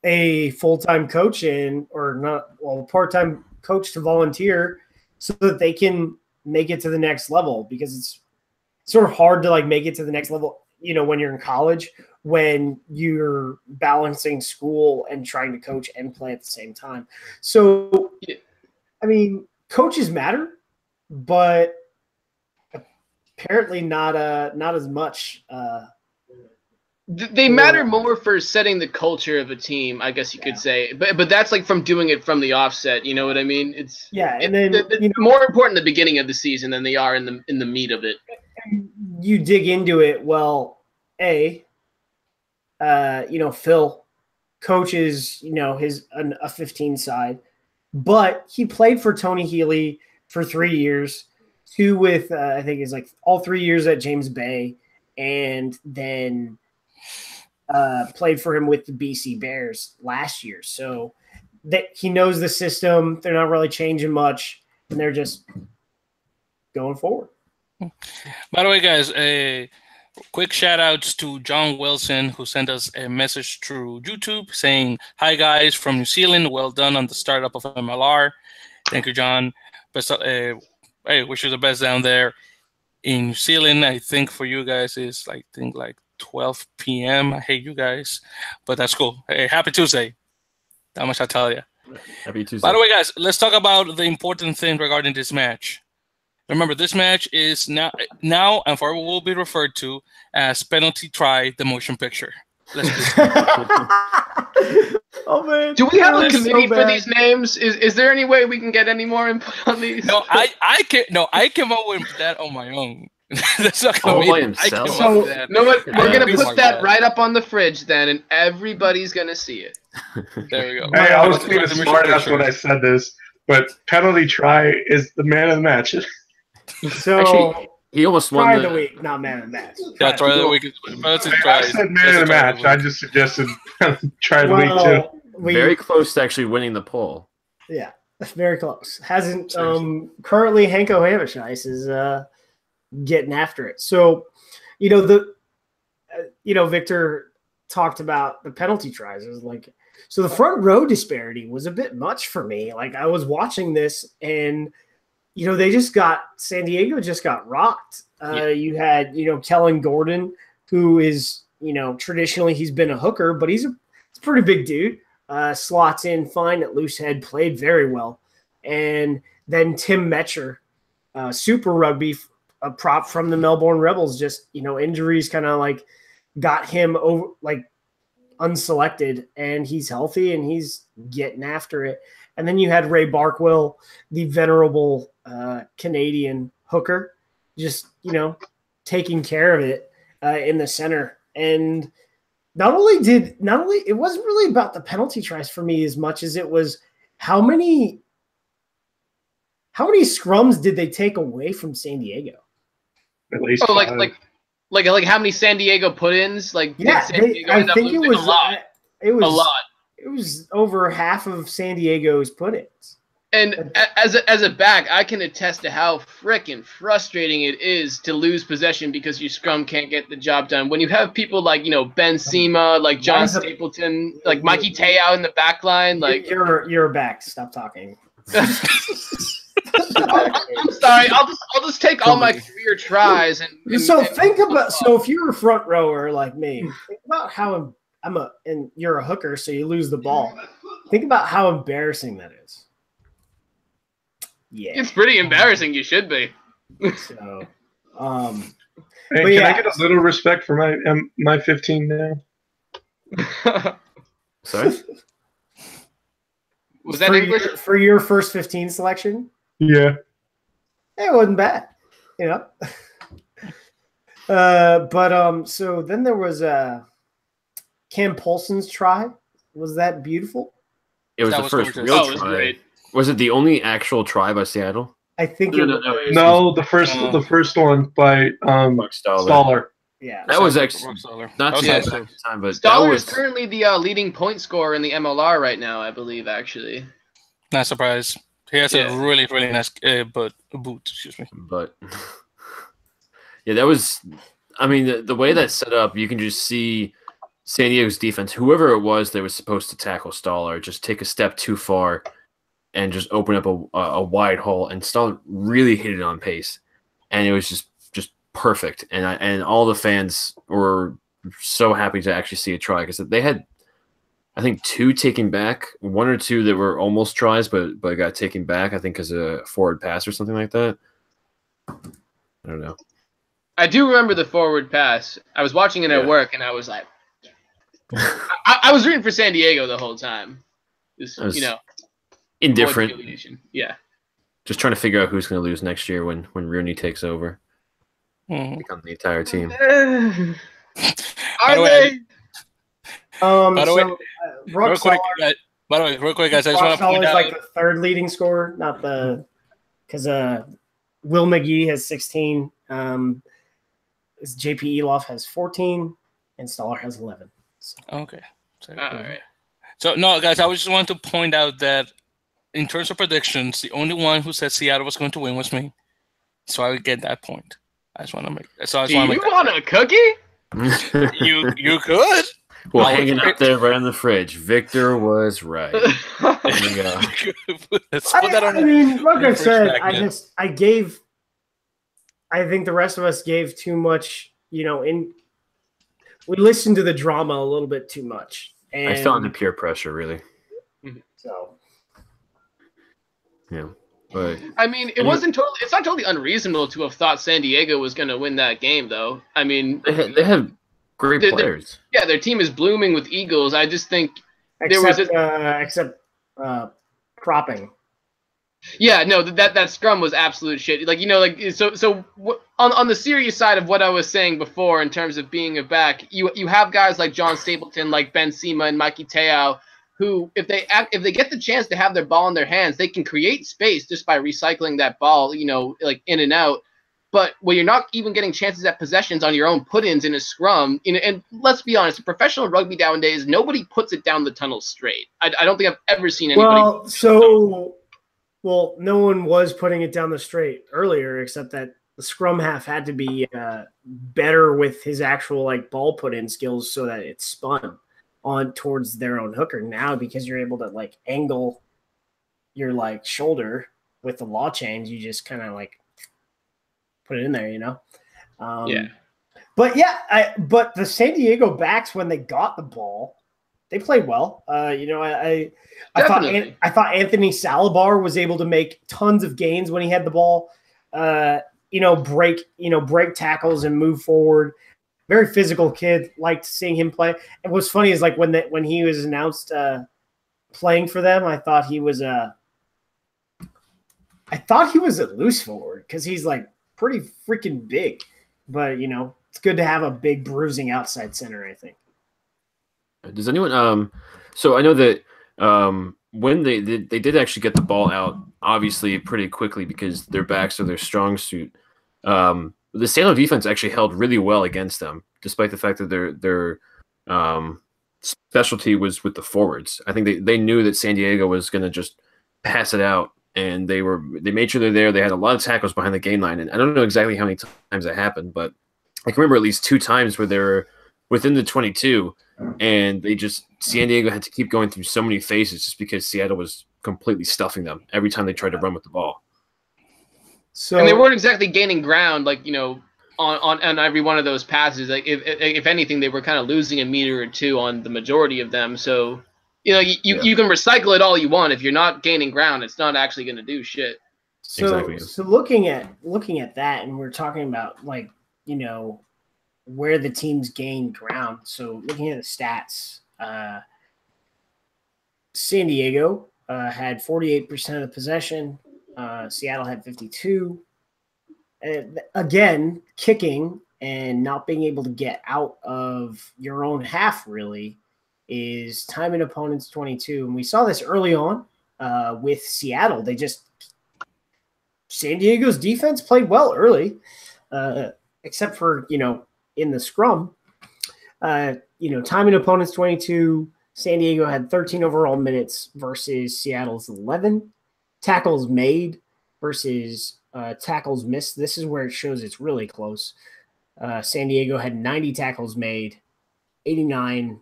a full-time coach in or not well part-time coach to volunteer so that they can make it to the next level because it's sort of hard to like make it to the next level you know when you're in college when you're balancing school and trying to coach and play at the same time so i mean coaches matter but apparently not uh not as much uh they matter more for setting the culture of a team, I guess you could say. But but that's like from doing it from the offset. You know what I mean? It's yeah and then th- th- you know more important the beginning of the season than they are in the in the meat of it. You dig into it well a uh you know phil coaches you know his an, a 15 side but he played for tony healy for three years two with uh, i think is like all three years at james bay and then uh played for him with the bc bears last year. So that he knows the system they're not really changing much and they're just going forward By the way, guys, a quick shout outs to John Wilson who sent us a message through YouTube saying, "Hi guys from New Zealand, well done on the startup of MLR. Thank you, John. Best, uh, hey, wish you the best down there in New Zealand. I think for you guys is like think like 12 p.m. I hate you guys, but that's cool. Hey, happy Tuesday. That much I tell you. Happy Tuesday. By the way, guys, let's talk about the important thing regarding this match. Remember, this match is now now and forever will be referred to as penalty try the motion picture. Let's do oh man. Do we have a That was so committee for these names? Is is there any way we can get any more input on these? No, I I can no, I came up with that on my own. That's not All gonna by be- I himself? came up So- with that. You know what? Yeah, We're I gonna put that that. right up on the fridge then, and everybody's gonna see it. There we go. Hey, I was Let's- being a let's make smart sure ass when I said this, but penalty try is the man of the match. So Actually, he almost won try the, of the week, not man of the match. Yeah, try the week. Let's I, try. I said man let's of the try match. I just suggested try the week too. We, very close to actually winning the poll. yeah, that's very close. Hasn't Seriously. um currently Hanco Germishuys is uh getting after it. So, you know the, uh, you know Victor talked about the penalty tries. It was like so the front row disparity was a bit much for me. Like I was watching this and you know they just got San Diego just got rocked. Uh, You had you know Kellen Gordon who is you know traditionally he's been a hooker, but he's a, he's a pretty big dude. Uh, slots in fine at loose head, played very well, and then Tim Metcher, uh, super rugby, a prop from the Melbourne Rebels. Just you know injuries kind of like got him over like unselected, and he's healthy and he's getting after it. And then you had Ray Barkwill, the venerable uh, Canadian hooker, just you know taking care of it uh, in the center. And not only did not only it wasn't really about the penalty tries for me as much as it was how many how many scrums did they take away from San Diego? At least Oh, like five. like like like how many San Diego put-ins? Like Yeah, San they, Diego I think it was a lot. It was a lot. It was over half of San Diego's put-ins. And as a, as a back, I can attest to how freaking frustrating it is to lose possession because your scrum can't get the job done. When you have people like you know Ben um, Sema, like John a- Stapleton, like Mikey Te'o in the back line, like you're you're back. Stop talking. I'm sorry, I'll just I'll just take all my career tries and, and- so and- think about so if you're a front rower like me, think about how I'm, I'm a and you're a hooker, so you lose the ball. Think about how embarrassing that is. Yeah. it's pretty embarrassing. You should be. So, um, Hey, can yeah. I get a little respect for my um, my 15 now? Sorry, Was that for English? Your, for your first 15 selection, Yeah. it wasn't bad, you know. uh, but um, so then there was uh, Cam Polson's try. Was that beautiful? it was That the was first gorgeous. real Oh, it was try. Great. Was it the only actual try by Seattle? I think No, it no, was. no, it was- No, the first Uh, the first one by um Buck Stoller. Staller. Yeah. That was Rock actually Staller. not That was too nice bad too. at the time, but that Staller was is currently the uh, leading point scorer in the MLR right now, I believe. Actually, Not surprised. He has Yeah. a really, really nice uh, boot. boot. Excuse me. but yeah, that was. I mean, the, the way that's set up, you can just see San Diego's defense. Whoever it was that was supposed to tackle Staller, just take a step too far and just open up a, a, wide hole, and Staller really hit it on pace, and it was just just perfect. And I, and all the fans were so happy to actually see a try because they had. I think two taken back, one or two that were almost tries, but but got taken back. I think as a forward pass or something like that. I don't know. I do remember the forward pass. I was watching it at Yeah. work, and I was like, I, I was rooting for San Diego the whole time. Just, was you know, Indifferent, humiliation. Yeah. just trying to figure out who's going to lose next year when when Rooney takes over, become the entire team. Are By the way, they? Um, By the so, way, uh, Real quick, Staller- guys, by the way, real quick, guys, I just want to point Staller's out. like the third leading scorer, not the because uh, Will McGee has 16. Um, is JP Eloff has 14, and Staller has 11. So, Okay. So, All right. so no, guys, I just want to point out that in terms of predictions, the only one who said Seattle was going to win was me. So I would get that point. I just want to make. So I just Do want to you make. want a cookie? You you could. well, I hanging up there right in the fridge. Victor was right. There you go. Let's I, put that on. I mean, like I said, I yeah. just I gave. I think the rest of us gave too much. You know, in we listened to the drama a little bit too much, and I fell into peer pressure, really. Mm-hmm. so Yeah, but I mean, it Yeah. wasn't totally. It's not totally unreasonable to have thought San Diego was going to win that game, though. I mean, they had, they had great The- the- players. Yeah, their team is blooming with Eagles. I just think Except, was a- uh, except uh, propping. Yeah, no, that that scrum was absolute shit. Like you know, like so so wh- on on the serious side of what I was saying before in terms of being a back, you you have guys like John Stapleton, like Ben Sema and Mikey Te'o, who if they act, if they get the chance to have their ball in their hands, they can create space just by recycling that ball, you know, like in and out. But when you're not even getting chances at possessions on your own put-ins in a scrum, you know, and let's be honest, professional rugby nowadays, nobody puts it down the tunnel straight. I, I don't think I've ever seen anybody. Well, so well, no one was putting it down the straight earlier, except that the scrum half had to be uh, better with his actual like ball put in skills, so that it spun on towards their own hooker. Now, because you're able to like angle your like shoulder with the law chains, you just kind of like put it in there, you know. Um, Yeah. But yeah, I but the San Diego backs when they got the ball, they played well. Uh, you know, I I, I thought An- I thought Anthony Salaber was able to make tons of gains when he had the ball. Uh, you know, break you know break tackles and move forward. Very physical kid. Liked seeing him play. And what's funny is like when that when he was announced uh, playing for them, I thought he was a. I thought he was a loose forward because he's like pretty freaking big, but you know it's good to have a big bruising outside center. I think. Does anyone um so I know that um when they did they did actually get the ball out obviously pretty quickly because their backs are their strong suit. Um the Seattle defense actually held really well against them, despite the fact that their their um specialty was with the forwards. I think they, they knew that San Diego was gonna just pass it out and they were they made sure they're there. They had a lot of tackles behind the game line, and I don't know exactly how many times that happened, but I can remember at least two times where they were within the 22 and they just San Diego had to keep going through so many phases just because Seattle was completely stuffing them every time they tried to run with the ball. So and they weren't exactly gaining ground, like you know, on, on on every one of those passes. Like if if if anything, they were kind of losing a meter or two on the majority of them. So you know, you, you, Yeah. you can recycle it all you want. If you're not gaining ground, it's not actually going to do shit. So, Exactly. so looking at looking at that, and we're talking about like you know where the teams gain ground. So looking at the stats, uh, San Diego uh, had forty eight percent of the possession. Uh, Seattle had fifty two. Uh, again, kicking and not being able to get out of your own half really is time and opponents twenty two, and we saw this early on uh, with Seattle. They just San Diego's defense played well early, uh, except for you know in the scrum. Uh, you know, time and opponents twenty two. San Diego had thirteen overall minutes versus Seattle's eleven. Tackles made versus uh, tackles missed. This is where it shows it's really close. Uh, San Diego had ninety tackles made, eighty nine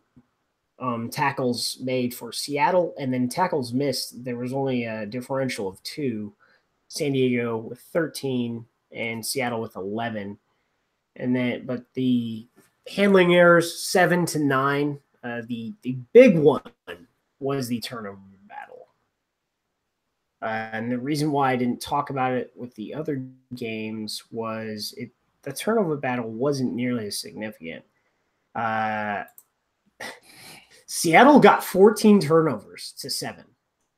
um, tackles made for Seattle, and then tackles missed. There was only a differential of two. San Diego with 13 and Seattle with 11. And then, but the handling errors, seven to nine. Uh, the, the big one was the turnover. Uh, and the reason why I didn't talk about it with the other games was it the turnover battle wasn't nearly as significant. Uh, Seattle got 14 turnovers to seven.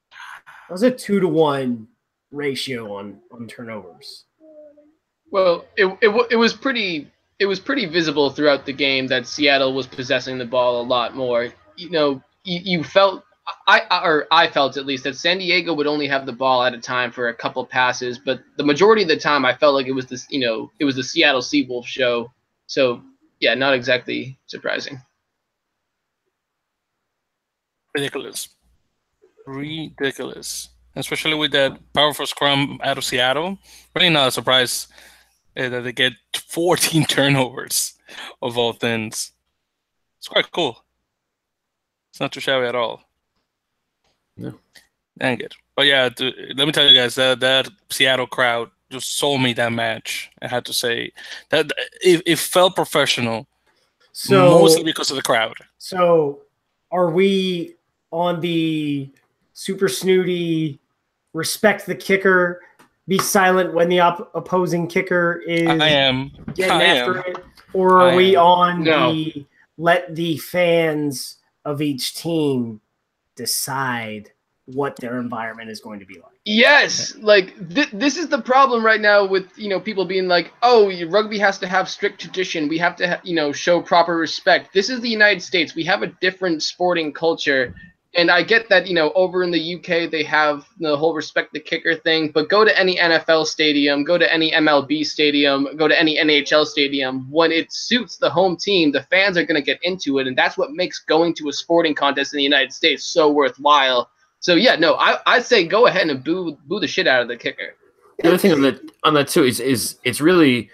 That was a two to one ratio on on turnovers. Well, it, it, it was pretty it was pretty visible throughout the game that Seattle was possessing the ball a lot more. You know, you, you felt I or I felt at least that San Diego would only have the ball at a time for a couple passes, but the majority of the time I felt like it was this you know it was the Seattle Seawolf show. So yeah, not exactly surprising. ridiculous, ridiculous. Especially with that powerful scrum out of Seattle, really not a surprise uh, that they get 14 turnovers of all things. It's quite cool. It's not too shabby at all. No. Dang it. But yeah, th- let me tell you guys that that Seattle crowd just sold me that match. I had to say that it, it felt professional, So mostly because of the crowd. So, are we on the super snooty respect the kicker, be silent when the op- opposing kicker is I am. getting I after am. it, or are I we am. on No. the let the fans of each team decide what their environment is going to be like. Yes, like th- this is the problem right now with you know people being like, oh, rugby has to have strict tradition. We have to ha- you know show proper respect. This is the United States. We have a different sporting culture, and I get that you know over in the UK they have the whole respect the kicker thing. But go to any NFL stadium, go to any MLB stadium, go to any NHL stadium. When it suits the home team, the fans are going to get into it, and that's what makes going to a sporting contest in the United States so worthwhile. So yeah, no, I I say go ahead and boo boo the shit out of the kicker. The other thing on that on that too is is it's really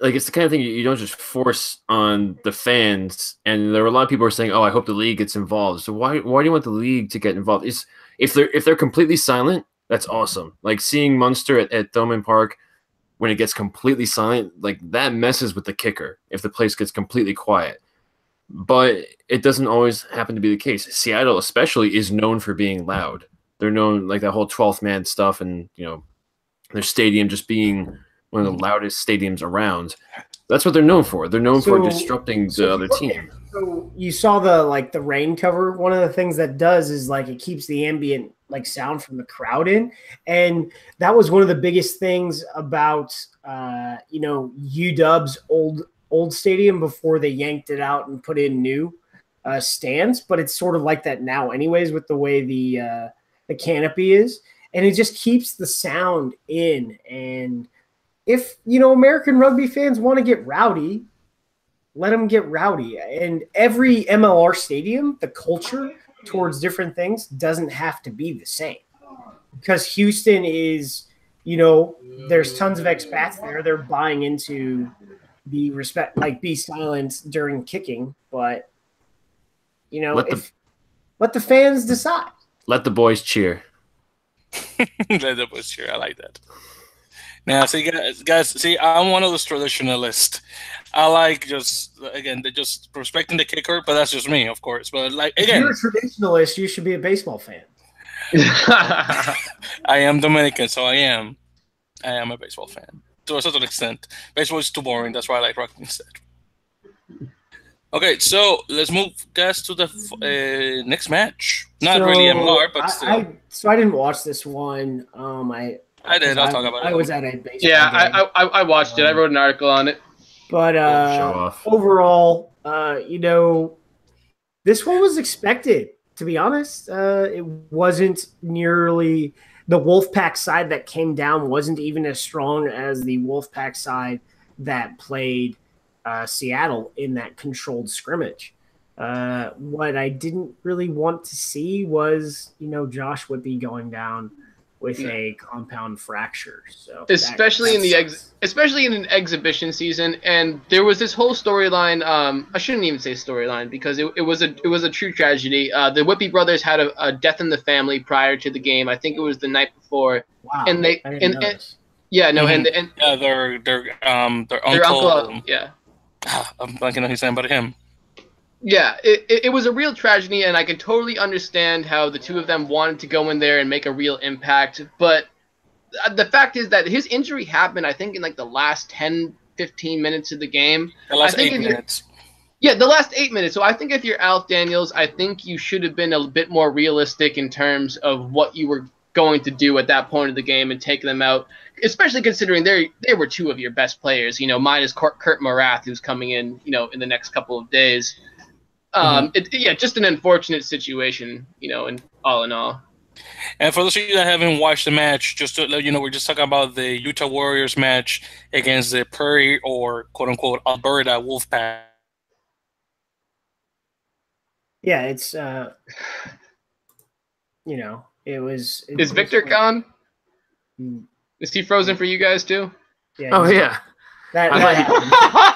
like it's the kind of thing you don't just force on the fans. And there were a lot of people who are saying, "Oh, I hope the league gets involved." So why why do you want the league to get involved? Is if they're if they're completely silent, that's awesome. Like seeing Munster at, at Thomond Park when it gets completely silent, like that messes with the kicker if the place gets completely quiet but it doesn't always happen to be the case. Seattle, especially, is known for being loud. They're known like that whole 12th man stuff, and you know, their stadium just being one of the loudest stadiums around. That's what they're known for. They're known So- for disrupting the so other team. So you saw the like the rain cover. One of the things that does is like it keeps the ambient like sound from the crowd in, and that was one of the biggest things about uh, you know UW's old old stadium before they yanked it out and put in new uh, stands. But it's sort of like that now, anyways, with the way the uh, the canopy is, and it just keeps the sound in. And if you know American rugby fans want to get rowdy, let them get rowdy. And every MLR stadium, the culture towards different things doesn't have to be the same. Because Houston is, you know, there's tons of expats there. They're buying into the respect, like be silent during kicking. But, you know, Let the- if let the fans decide. Let the boys cheer. let the boys cheer. I like that. Now, see, guys, guys, see, I'm one of those traditionalists. I like just again, they're just respecting the kicker, but that's just me, of course. But like again, If you're a traditionalist, you should be a baseball fan. I am Dominican, so I am. I am a baseball fan to a certain extent. Baseball is too boring. That's why I like rugby instead. Okay, so let's move, guys, to the uh, next match. Not really So, MLR, but I- still. I, so I didn't watch this one. Um, I I did. I'll I, talk about it. I was at a baseball yeah, game. I, I I watched it. I wrote an article on it. But uh, overall, uh, you know, this one was expected. To be honest, uh, it wasn't nearly the Wolfpack side that came down wasn't even as strong as the Wolfpack side that played uh, Seattle in that controlled scrimmage. Uh, what I didn't really want to see was, you know, Josh Whippy going down with a compound fracture. So that- Especially in the ex- especially in an exhibition season and there was this whole storyline um i shouldn't even say storyline because it, it was a it was a true tragedy uh the whippy brothers had a, a death in the family prior to the game i think it was the night before wow, and they- I didn't and- and- yeah no Mhm. and and yeah, their their um their their uncle. uncle yeah I'm blanking on who's saying, but him. Yeah it, it, it was a real tragedy and i can totally understand how the two of them wanted to go in there and make a real impact but uh, the fact is that his injury happened i think in like the last 10 15 minutes of the game The last think eight minutes. Yeah, the last eight minutes. So I think if you're Alf Daniels, I think you should have been a bit more realistic in terms of what you were going to do at that point of the game and take them out, especially considering they they were two of your best players. You know, minus Kurt, Kurt Morath, who's coming in, you know, in the next couple of days. Um, it, yeah, just an unfortunate situation, you know, and all in all. And for those of you that haven't watched the match, just to let you know, we're just talking about the Utah Warriors match against the Prairie or quote unquote Alberta Wolfpack. Yeah, it's uh you know, it was it Is was- Victor gone? Mm, Is he frozen for you guys too? Yeah, Oh yeah, That, that like- happened.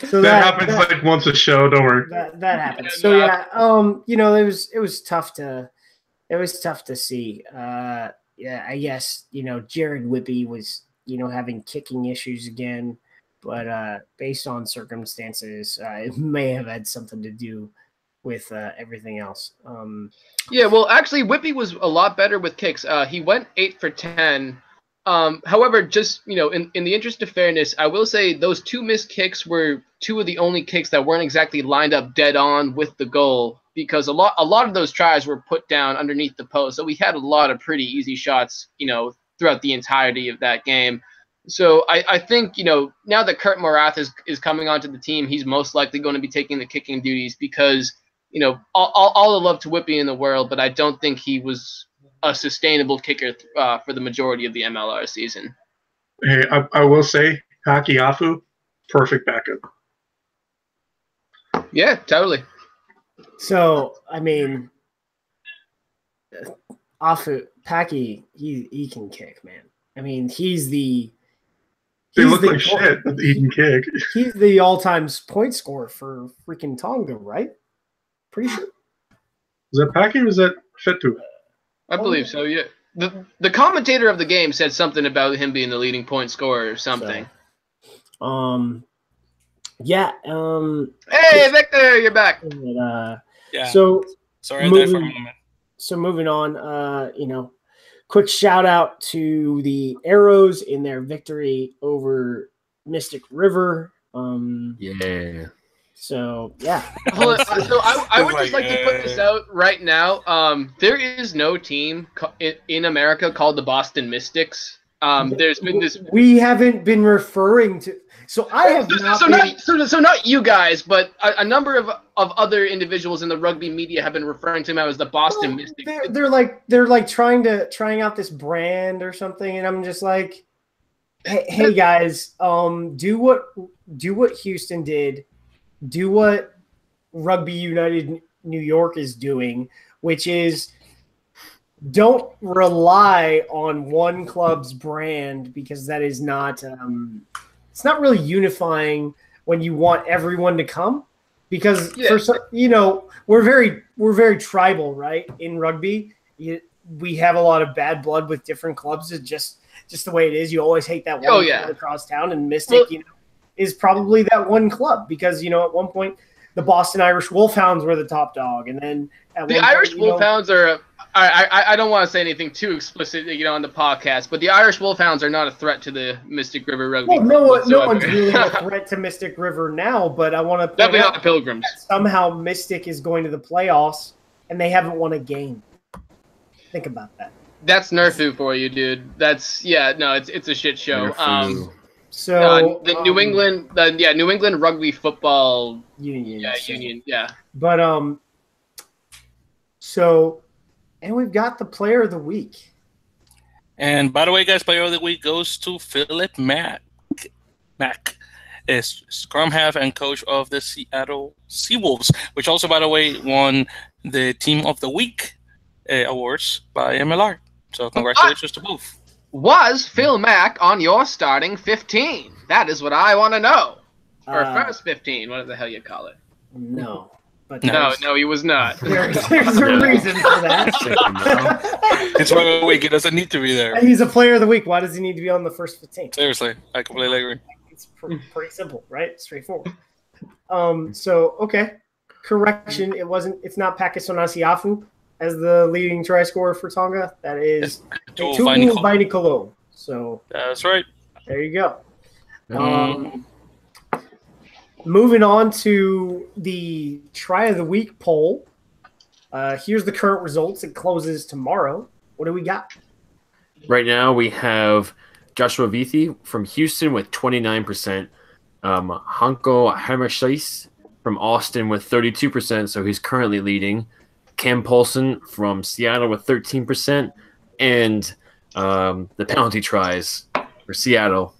So that, that, happens that, like once a show. Don't worry. that, that happened. Yeah, So yeah, um, you know, it was it was tough to it was tough to see. Uh yeah, I guess, you know, Jared Whippy was, you know, having kicking issues again, but uh based on circumstances, uh, it may have had something to do with uh, everything else. Um Yeah, well, actually, Whippy was a lot better with kicks. Uh, he went eight for ten. Um, however, just you know, in, in the interest of fairness, I will say those two missed kicks were two of the only kicks that weren't exactly lined up dead on with the goal because a lot a lot of those tries were put down underneath the post. So we had a lot of pretty easy shots, you know, throughout the entirety of that game. So I, I think, you know, now that Kurt Morath is, is coming onto the team, he's most likely going to be taking the kicking duties because, you know, all, all, all the love to Whippy in the world, but I don't think he was a sustainable kicker uh, for the majority of the MLR season. Hey, I, I will say, Hakiafu, perfect backup. Yeah, totally. So I mean, Afu Packy, he he can kick, man. I mean, he's the They he's look the- like shit, but he can kick. He's the all-time point scorer for freaking Tonga, right? Pretty sure. Was that Packy or was that Fetu? I believe so, yeah. The, the commentator of the game said something about him being the leading point scorer or something. Um, yeah. Um, Hey, Victor, you're back. but, uh, Yeah. so Sorry I for a moving- moment. so moving on, uh, you know, quick shout out to the Arrows in their victory over Mystic River. Um, Yeah. So yeah, Hold on, So I, I would Oh just like to put this out right now. Um, there is no team in, in America called the Boston Mystics. Um, there's been this. we haven't been referring to. So I have So, not so been. not so, so not you guys, but a, a number of, of other individuals in the rugby media have been referring to him as the Boston Well, Mystics. They're, they're like they're like trying to trying out this brand or something, and I'm just like, hey, hey guys, um, do what do what Houston did, do what Rugby United New York is doing, which is don't rely on one club's brand because that is not um, it's not really unifying when you want everyone to come because Yeah. for some you know we're very we're very tribal right in rugby you, we have a lot of bad blood with different clubs it's just just the way it is you always hate that one Oh, yeah. across town and mystic Well- you know is probably that one club because you know at one point the boston irish wolfhounds were the top dog and then at The one point, Irish know- Wolfhounds are. I, I, I don't want to say anything too explicit, you know, on the podcast, but the Irish Wolfhounds are not a threat to the Mystic River Rugby. well, no, one- no one's really a threat to Mystic River now, but I want to point Definitely out not the Pilgrims. somehow Mystic is going to the playoffs and they haven't won a game. Think about that. That's NERFU for you, dude. That's yeah, no, it's it's a shit show. Um, So uh, the New um, England, the yeah, New England Rugby Football, Union, yeah, so- Union, yeah. But um, so, and we've got the Player of the Week. And by the way, guys, player of the week goes to Philip Mack. Mack is scrum half and coach of the Seattle Seawolves, which also, by the way, won the Team of the Week uh, awards by MLR. So congratulations to both. Was Phil Mack on your starting fifteen? That is what I want to know. Or Uh, first fifteen, whatever the hell you call it. No, but No, No, no, he was not. there's, there's a reason for that. It's player of the week. It doesn't need to be there. He's a Player of the Week. Why does he need to be on the first fifteen? Seriously, I completely agree. It's pr- pretty simple, right? Straightforward. Um. So okay, correction. It wasn't. It's not Pakistan as the leading try scorer for Tonga. That is Joel Tumu Vinicol. Vainicolo. So That's right. there you go. Um, moving on to the try of the week poll. Uh, here's the current results. It closes tomorrow. What do we got? Right now we have Joshua Vithi from Houston with 29%, um, Hanco Germishuys from Austin with 32%, so he's currently leading. Cam Polson from Seattle with 13%, and um, the penalty tries for Seattle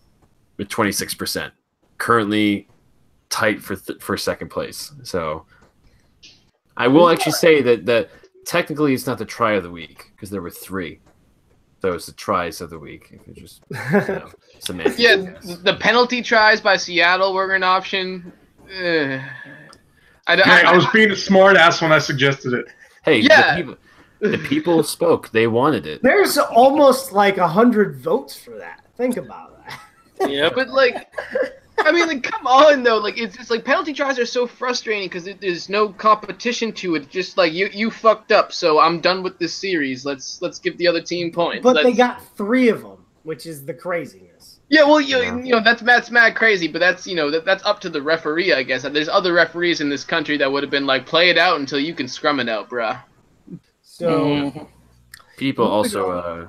with 26%. Currently tight for th- for second place. So I will actually say that that technically it's not the try of the week because there were three. So it's the tries of the week. If you just you know, semantics. Yeah, the penalty tries by Seattle were an option. Ugh. I, Hey, I, I was being a smart ass when I suggested it. Hey, Yeah. the, people, the people spoke. They wanted it. There's almost like a hundred votes for that. Think about that. yeah, but like, I mean, like, come on though. Like, it's just like penalty tries are so frustrating because there's no competition to it. Just like you, you fucked up, so I'm done with this series. Let's let's give the other team points. But they Let's- got three of them. which is the craziness. Yeah, well, you, Yeah. you know that's that's mad crazy, but that's you know that, that's up to the referee, I guess. There's other referees in this country that would have been like, play it out until you can scrum it out, bruh. So. People also, uh,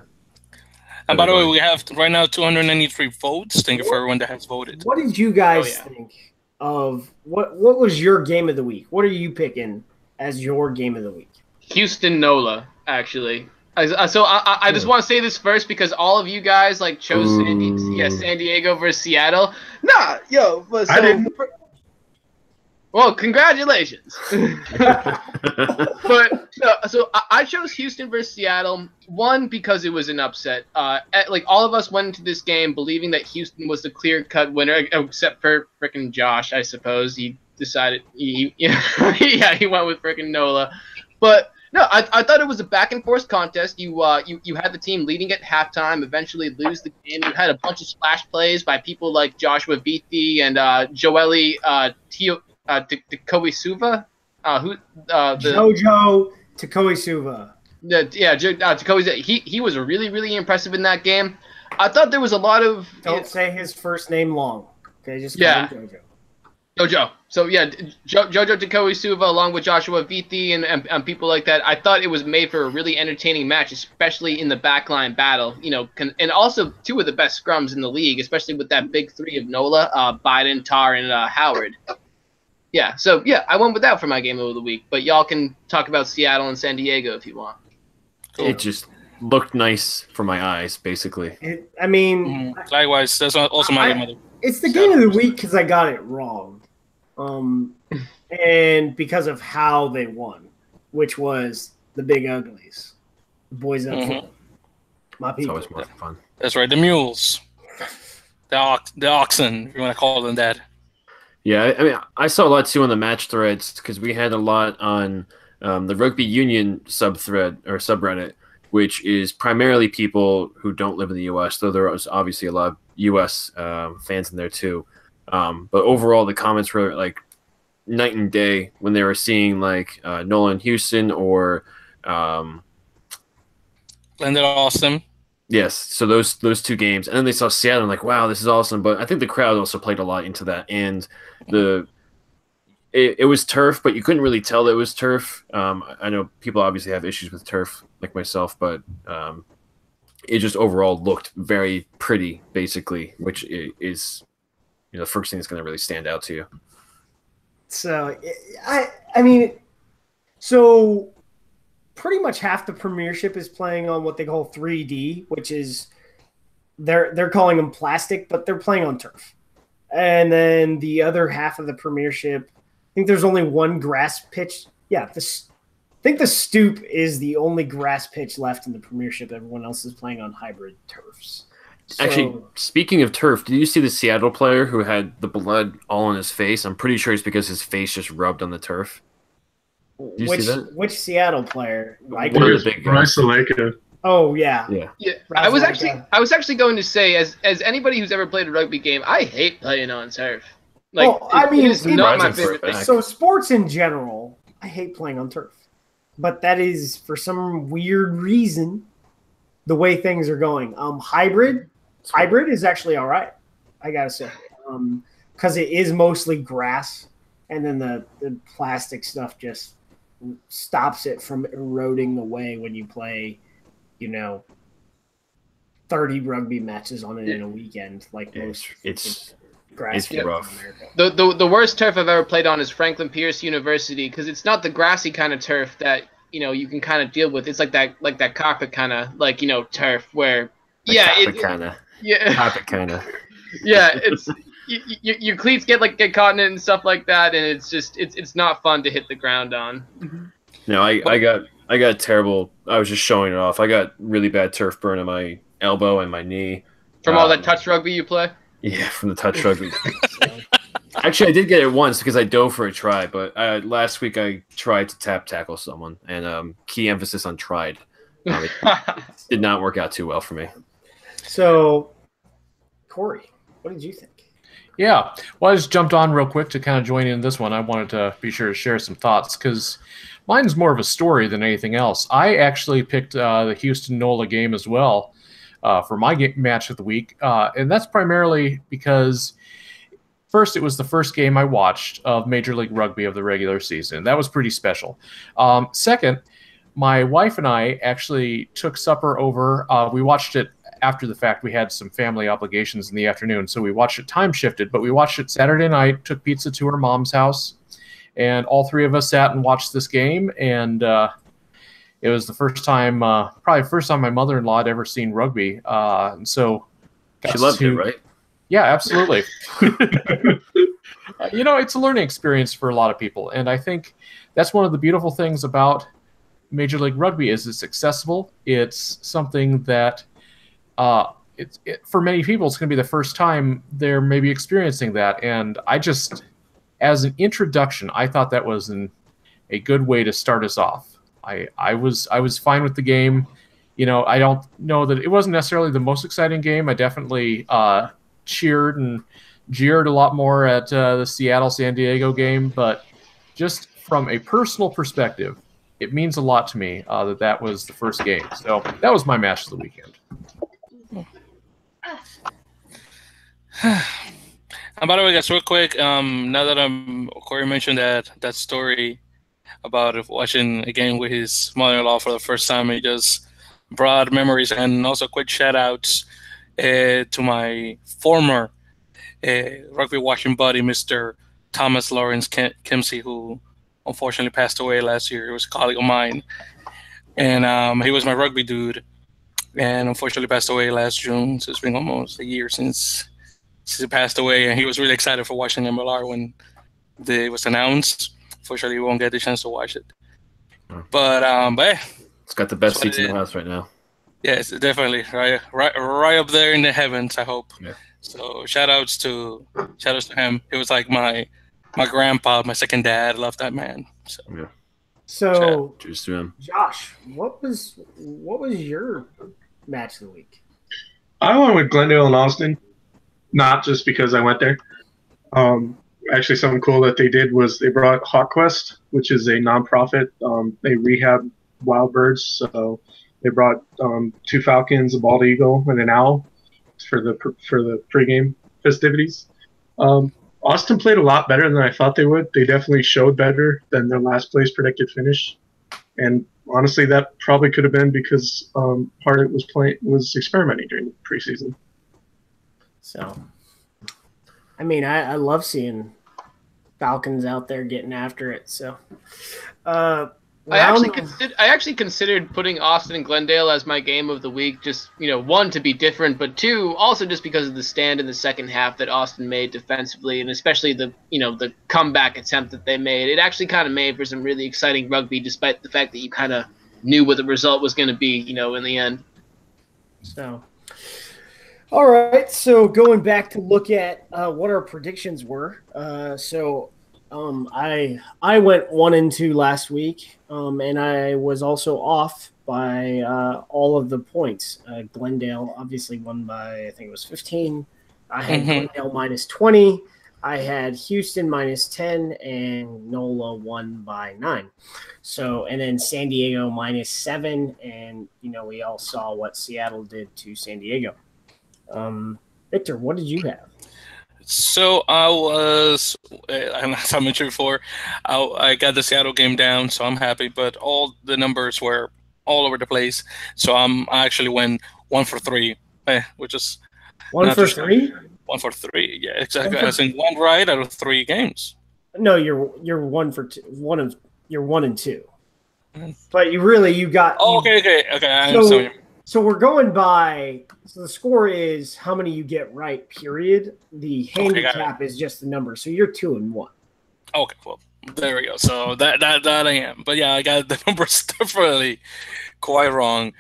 And by the way, we have right now 293 votes. Thank you for everyone that has voted. what did you guys Oh, yeah. think of what what was your game of the week? What are you picking as your game of the week? Houston Nola, actually. I, so I, I- just want to say this first because all of you guys like chose San, Di- yeah, San Diego versus Seattle. Nah, yo, but so, I didn't. well, congratulations. but no, so I, I chose Houston versus Seattle. One because it was an upset. Uh, at- like all of us went into this game believing that Houston was the clear-cut winner, except for frickin' Josh, I suppose. He decided he, yeah, yeah, he went with frickin' Nola. But no, I, I thought it was a back and forth contest. You uh you, you had the team leading at halftime, eventually lose the game. You had a bunch of splash plays by people like Joshua Vithi and uh, Joeli uh, Tio uh, Suva, uh, who uh, the Jojo Takoisuva. the, yeah, Jo- uh, Takoi's, he he was really really impressive in that game. I thought there was a lot of Don't say his first name long. Okay, just Yeah. him Jojo. Jojo. So yeah, jo- Jojo Takoi Suva along with Joshua Vithi and, and, and people like that. I thought it was made for a really entertaining match, especially in the backline battle. You know, con- and also two of the best scrums in the league, especially with that big three of Nola, uh, Biden, Tar, and uh, Howard. Yeah. So yeah, I went with that for my game of the week. But y'all can talk about Seattle and San Diego if you want. it just looked nice for my eyes, basically. It, I mean, Mhm. Likewise, that's also my I- game of the week. it's the game of the week because I got it wrong, um, and because of how they won, which was the Big Uglies, the boys up Mhm. front. My It's people. always more fun. That's right, the mules, the ox, the oxen, if you want to call them that. Yeah, I, I mean, I saw a lot too on the match threads because we had a lot on um, the rugby union sub thread or subreddit, which is primarily people who don't live in the U.S. Though there was obviously a lot of U.S. Um, fans in there too. Um, but overall, the comments were like night and day when they were seeing like uh, Nolan Houston or um, Glendale Austin. Yes, so those those two games, and then they saw Seattle, and like, wow, this is awesome. But I think the crowd also played a lot into that, and the it, it was turf, but you couldn't really tell it was turf. Um, I know people obviously have issues with turf, like myself, but um, it just overall looked very pretty, basically, which is you know the first thing that's going to really stand out to you. So I I mean, so pretty much half the Premiership is playing on what they call 3D, which is they're they're calling them plastic, but they're playing on turf. And then the other half of the Premiership, I think there's only one grass pitch. Yeah, this I think the stoop is the only grass pitch left in the Premiership. Everyone else is playing on hybrid turfs. So- Actually, speaking of turf, did you see the Seattle player who had the blood all on his face? I'm pretty sure it's because his face just rubbed on the turf. you see which that? which Seattle player? Like, One of There's the big Bryce guys. Aleka. oh yeah, Yeah. Yeah, I was actually I was actually going to say as as anybody who's ever played a rugby game, I hate playing on turf. Like, Well, I mean, it is in- not my favorite thing. So sports in general, I hate playing on turf. But that is for some weird reason the way things are going. Um hybrid hybrid is actually all right. I got to say. Um cuz it is mostly grass and then the the plastic stuff just stops it from eroding away when you play, you know, 30 rugby matches on it in a weekend like most It's it's grass it's rough. The, the the worst turf I've ever played on is Franklin Pierce University because it's not the grassy kind of turf that you know you can kind of deal with. It's like that like that carpet kind of like you know turf where yeah it, kind of yeah carpet kind of. yeah it's you, you, your cleats get like get caught in it and stuff like that and it's just it's it's not fun to hit the ground on. No, I, I got I got terrible. I was just showing it off. I got really bad turf burn on my elbow and my knee. From all Um, that touch rugby you play. Yeah, from the touch rugby. Actually, I did get it once because I dove for a try, but uh, last week I tried to tap tackle someone, and um, key emphasis on tried. Um, it did not work out too well for me. So Corey, what did you think? Yeah. Well, I just jumped on real quick to kind of join in this one. I wanted to be sure to share some thoughts because mine's more of a story than anything else. I actually picked uh, the Houston Nola game as well. uh, for my game, match of the week, uh, and that's primarily because first it was the first game I watched of Major League Rugby of the regular season. That was pretty special. Um, second, my wife and I actually took supper over. Uh, we watched it after the fact. We had some family obligations in the afternoon, so we watched it time shifted. But we watched it Saturday night. Took pizza to her mom's house, and all three of us sat and watched this game. And uh, it was the first time, uh, probably first time my mother-in-law had ever seen rugby. Uh, and so She loved to- it, right? yeah, absolutely. You know, it's a learning experience for a lot of people, and I think that's one of the beautiful things about Major League Rugby is it's accessible. It's something that uh, it's it, for many people it's going to be the first time they're maybe experiencing that, and I just as an introduction, I thought that was an, a good way to start us off. I I was I was fine with the game. You know, I don't know that it wasn't necessarily the most exciting game. I definitely uh, cheered and jeered a lot more at uh, the Seattle San Diego game, but just from a personal perspective, it means a lot to me uh, that that was the first game. So that was my match of the weekend. And by the way, guys, real quick, um, now that I'm Corey mentioned that that story about watching a game with his mother-in-law for the first time, it just brought memories and also quick shout outs uh, to my former uh, rugby watching buddy, Mr. Thomas Lawrence Kim- Kimsey, who unfortunately passed away last year. He was a colleague of mine, and um, he was my rugby dude, and unfortunately passed away last June. So it's been almost a year since since he passed away, and he was really excited for watching MLR when the, it was announced. Fortunately, we won't get the chance to watch it. Oh. But um, but yeah, It's got the best seats in the house right now. yes, definitely right, right, right up there in the heavens. I hope. Yeah. So shout outs to shout outs to him. He was like my my grandpa, my second dad. Love that man. So So, Cheers to him. Josh, what was what was your match of the week? I went with Glendale and Austin, not just because I went there. Um, actually, something cool that they did was they brought HawkQuest, which is a nonprofit. Um, they rehab wild birds, so they brought um, two falcons, a bald eagle, and an owl for the for the pregame festivities. Um, Austin played a lot better than I thought they would. They definitely showed better than their last place predicted finish, and honestly, that probably could have been because um, Hardit was playing was experimenting during the preseason. So, I mean, I, I love seeing Falcons out there getting after it. So, uh, I actually round- consider, I actually considered putting Austin and Glendale as my game of the week. Just you know, one to be different, but two also just because of the stand in the second half that Austin made defensively, and especially the you know the comeback attempt that they made. It actually kind of made for some really exciting rugby, despite the fact that you kind of knew what the result was going to be. You know, in the end. So, all right. So going back to look at uh, what our predictions were. Uh, so um, I I went one and two last week, um, and I was also off by uh, all of the points. Uh, Glendale obviously won by I think it was fifteen. I had Mhm. Glendale minus twenty. I had Houston minus ten, and NOLA won by nine. So, and then San Diego minus seven, and you know we all saw what Seattle did to San Diego. Um, Victor, what did you have? So I was, as I mentioned before, I, I got the Seattle game down, so I'm happy. But all the numbers were all over the place, so I'm I actually went one for three, eh, which is One for three? one for three. Yeah, exactly. As in one right out of three games. No, you're you're one for two. One of you're one and two. Mhm. But you really you got. Oh, you- okay, okay, okay. I So- understand. what you mean. So we're going by. So the score is how many you get right. Period. The got it. handicap is just the number. So you're two and one. Okay, well, there we go. So that that that I am. But yeah, I got the numbers definitely quite wrong.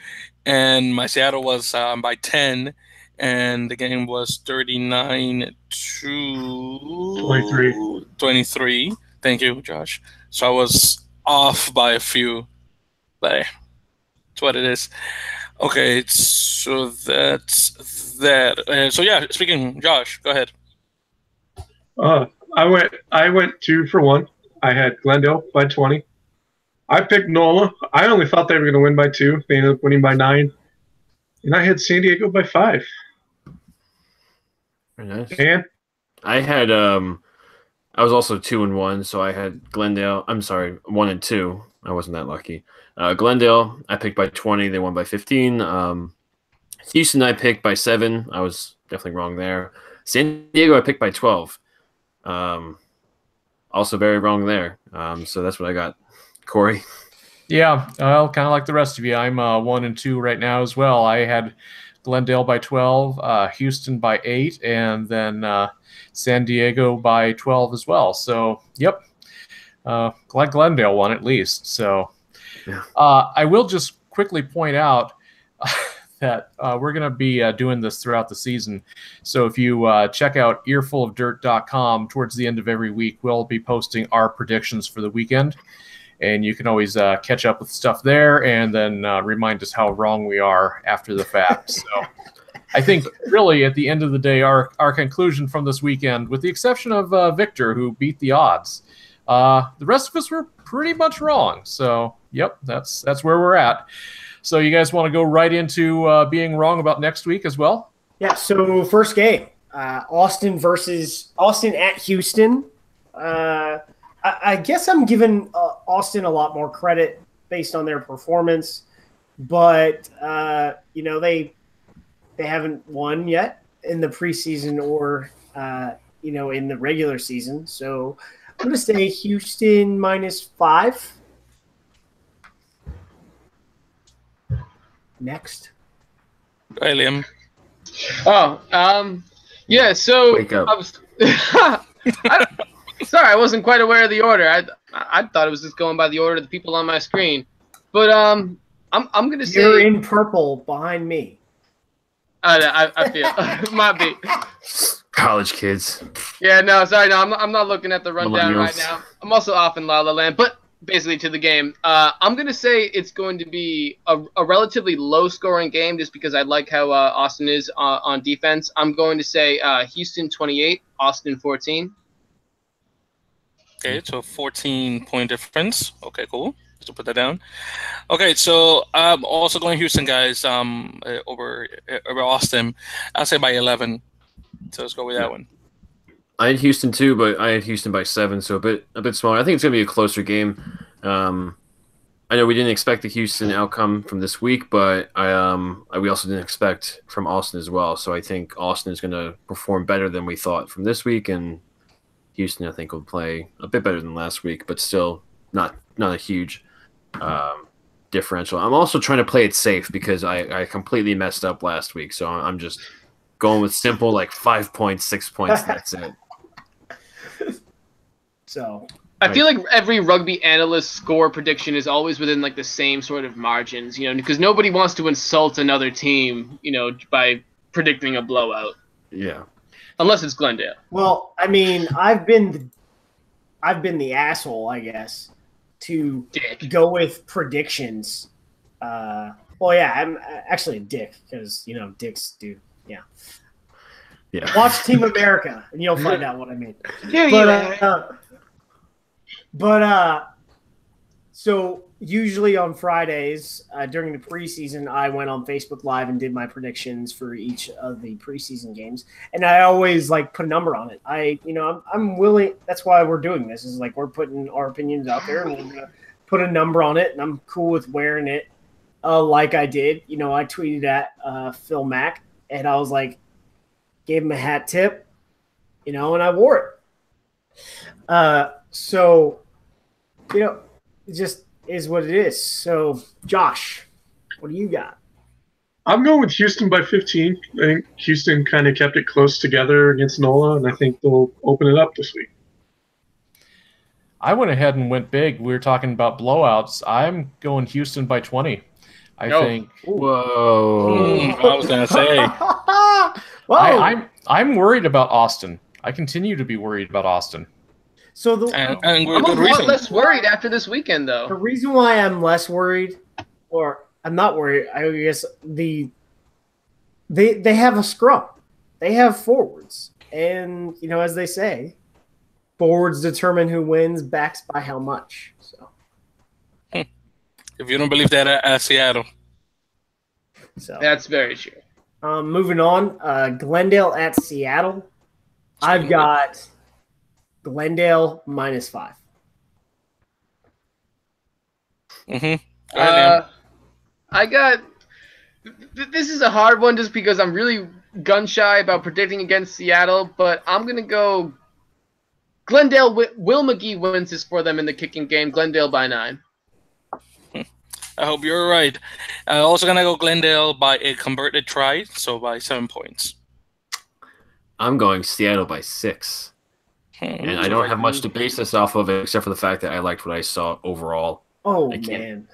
And my Seattle was um, by ten, and the game was thirty nine to 23. 23. Thank you, Josh. So I was off by a few, but hey, it's what it is. Okay, so that's that. Uh, so yeah, speaking, Josh, go ahead. Uh, I went I went two for one. I had Glendale by twenty. I picked Nola. I only thought they were going to win by two. They ended up winning by nine. And I had San Diego by five. Very nice. And I had um I was also two and one, so I had Glendale. I'm sorry, one and two. I wasn't that lucky. Uh, Glendale, I picked by 20. They won by 15. Um, Houston, I picked by seven. I was definitely wrong there. San Diego, I picked by 12. Um, also very wrong there. Um, so that's what I got. Corey. Yeah, well, kind of like the rest of you. I'm uh, one and two right now as well. I had Glendale by 12, uh, Houston by eight, and then uh, San Diego by 12 as well. So, yep. Uh, glad Glendale won at least. So, Yeah. uh, I will just quickly point out that uh, we're going to be uh, doing this throughout the season. So, if you uh, check out earfulofdirt.com towards the end of every week, we'll be posting our predictions for the weekend. And you can always uh, catch up with stuff there and then uh, remind us how wrong we are after the fact. So, I think really at the end of the day, our our conclusion from this weekend, with the exception of uh, Victor, who beat the odds, uh, the rest of us were pretty much wrong. So, yep, that's that's where we're at. So, you guys want to go right into uh, being wrong about next week as well? Yeah. So first game, uh, Austin versus Austin at Houston. Uh, I, I guess I'm giving uh, Austin a lot more credit based on their performance, but uh, you know they they haven't won yet in the preseason or uh, you know in the regular season. So I'm going to say Houston minus five. Next. Hey, Liam. Oh, um, yeah. So Wake up. I was. I, sorry, I wasn't quite aware of the order. I I thought it was just going by the order of the people on my screen, but um, I'm I'm gonna say You're in purple behind me. I, I, I feel might be. College kids. Yeah, no, sorry, no, I'm not, I'm not looking at the rundown right now. I'm also off in La La Land, but basically to the game. Uh, I'm gonna say it's going to be a, a relatively low-scoring game, just because I like how uh, Austin is uh, on defense. I'm going to say uh, Houston 28, Austin 14. Okay, so 14 point difference. Okay, cool. So put that down. Okay, so I'm also going Houston, guys. Um, uh, over uh, over Austin. I'll say by 11. So let's go with that one. I had Houston too, but I had Houston by seven, so a bit a bit smaller. I think it's gonna be a closer game. Um, I know we didn't expect the Houston outcome from this week, but I um I- we also didn't expect from Austin as well. So I think Austin is gonna perform better than we thought from this week, and Houston I think will play a bit better than last week, but still not not a huge um, differential. I'm also trying to play it safe because I I completely messed up last week, so I'm just going with simple like five points, six points. That's it. So I feel like every rugby analyst score prediction is always within like the same sort of margins, you know, because nobody wants to insult another team, you know, by predicting a blowout, Yeah. unless it's Glendale. Well, I mean, I've been the, I've been the asshole, I guess, to Dick. go with predictions. Uh, well, yeah, I'm actually a dick because you know dicks do. Yeah, Yeah. watch Team America and you'll find out what I mean. Yeah, But yeah. uh, but uh, so usually on Fridays uh, during the preseason, I went on Facebook Live and did my predictions for each of the preseason games, and I always like put a number on it. I, you know, I'm, I'm willing. That's why we're doing this. Is like we're putting our opinions out there, and we're gonna put a number on it, and I'm cool with wearing it. Uh, like I did, you know, I tweeted at uh, Phil Mack, and I was like, gave him a hat tip, you know, and I wore it. Uh, so, you know, it just is what it is. So, Josh, what do you got? I'm going with Houston by 15. I think Houston kind of kept it close together against NOLA, and I think they'll open it up this week. I went ahead and went big. We were talking about blowouts. I'm going Houston by 20. I No. think Whoa. I was gonna say. Whoa! I, I'm I'm worried about Austin. I continue to be worried about Austin. So the And, and with I'm a good lot reason. less worried after this weekend, though. the reason why I'm less worried, or I'm not worried, I guess the they they have a scrum, they have forwards, and you know as they say, forwards determine who wins, backs by how much. So If you don't believe that, uh, uh, Seattle. So That's very true. um, moving on, uh, Glendale at Seattle. I've got Glendale minus five. Mm-hmm. Uh, I got. th- This is a hard one just because I'm really gun shy about predicting against Seattle, but I'm gonna go. Glendale. Wi- Will Magie wins this for them in the kicking game. Glendale by nine. I hope you're right. I'm also gonna go Glendale by a converted try, so by seven points. I'm going Seattle by six, and I don't have much to base this off of except for the fact that I liked what I saw overall. Oh I can't- man,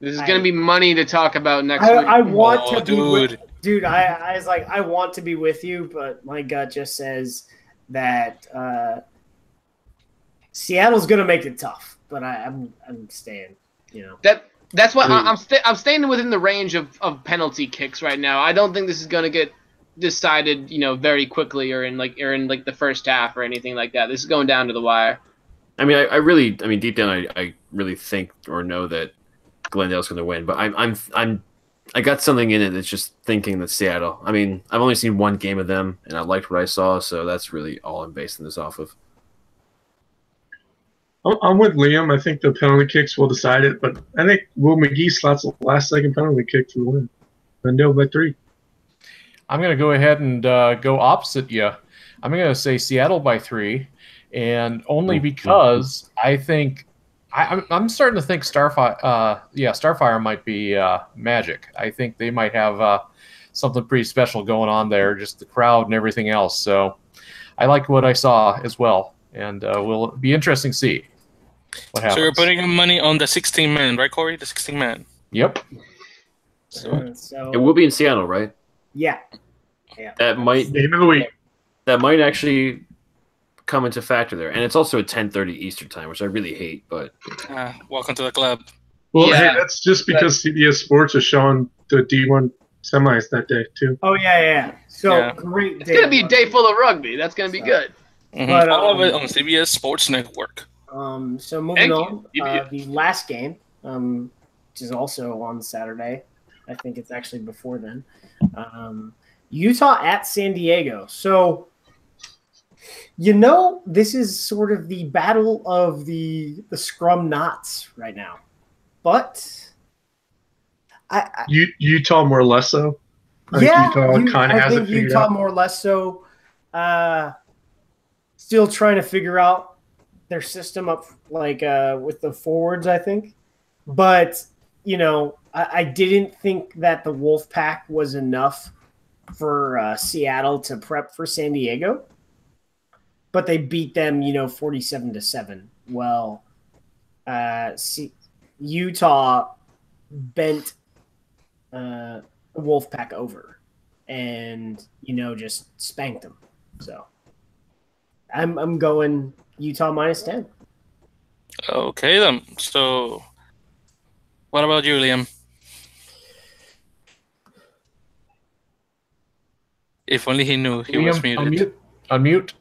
This is I- gonna be money to talk about next I, week. I want Oh, to be with, dude. dude. I, I was like, I want to be with you, but my gut just says that uh, Seattle's gonna make it tough. But I, I'm I'm staying. You know. That that's what I mean- I, I'm. Sta- I'm staying within the range of, of penalty kicks right now. I don't think this is gonna get decided, you know, very quickly or in like or in like the first half or anything like that. This is going down to the wire. I mean, I, I really, I mean, deep down, I, I really think or know that Glendale's going to win, but I'm, I'm, I'm, I got something in it that's just thinking that Seattle. I mean, I've only seen one game of them, and I liked what I saw, so that's really all I'm basing this off of. I'm- I'm with Liam. I think the penalty kicks will decide it, but I think Will Magie slots the last second penalty kick for the win. Glendale by three. I'm going to go ahead and uh, go opposite you. I'm going to say Seattle by three, and only because I think I, I'm, I'm starting to think Starfire. Uh, yeah, Starfire might be uh, magic. I think they might have uh, something pretty special going on there, just the crowd and everything else. So I like what I saw as well, and uh, will be interesting to see what happens. So you're putting your money on the 16 man, right, Corey? The 16 man. Yep. Uh, so It will be in Seattle, right? Yeah, That might, Game of the week. that might actually come into factor there, and it's also at 10:30 Eastern time, which I really hate, but Uh, welcome to the club. Well, Yeah. hey, that's just because CBS Sports is showing the D1 semis that day too. oh yeah, yeah. yeah. So Yeah. great. It's gonna be a day full of rugby. That's gonna be good. Mhm. But, All of um, it on CBS Sports Network. Um, so moving Thank you. on, uh, the last game, um, which is also on Saturday. I think it's actually before then. Um, Utah at San Diego. So, you know, this is sort of the battle of the the scrum knots right now, but I, I U- Utah more or less so. I think yeah, Utah you- kind of has think figured Utah out. more or less so. Uh, still trying to figure out their system up, like uh, with the forwards. I think, but you know, I, I didn't think that the Wolf Pack was enough for uh, Seattle to prep for San Diego, but they beat them, you know, forty-seven to seven. Well, uh, see, Utah bent uh, the Wolfpack over and you know just spanked them. So I'm I'm going Utah minus ten. Okay, then. So, what about you, Liam? If only he knew he was muted. unmute. Unmute.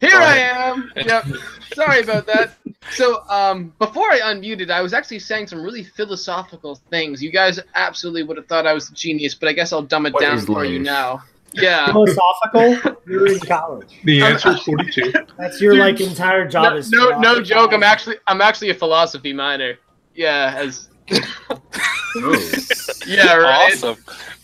Here I am. Yep. Sorry about that. So, um, before I unmuted, I was actually saying some really philosophical things. You guys absolutely would have thought I was a genius, but I guess I'll dumb it What down is for you life? now. Yeah. Philosophical. You're in college. The I'm- answer is 42. That's your like entire job. No, is no, no joke. I'm actually, I'm actually a philosophy minor. Yeah, as oh, yeah, right. Awesome.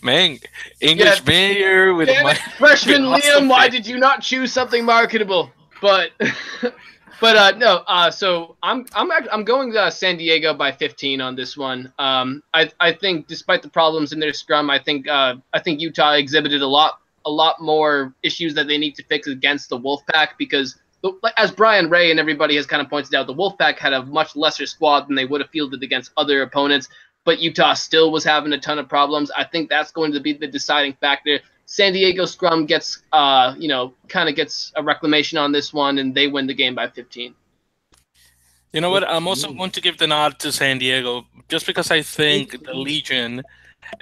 Man, English Yeah. major with my freshman. Liam, why did you not choose something marketable? But, but uh, no. Uh, so I'm I'm I'm going uh, San Diego by 15 on this one. Um, I I think despite the problems in their scrum, I think uh, I think Utah exhibited a lot a lot more issues that they need to fix against the Wolfpack because. As Brian Ray and everybody has kind of pointed out, the Wolfpack had a much lesser squad than they would have fielded against other opponents but Utah still was having a ton of problems. I think that's going to be the deciding factor. San Diego scrum gets, uh, you know, kind of gets a reclamation on this one, and they win the game by 15. You know what? I'm also going to give the nod to San Diego just because I think the Legion,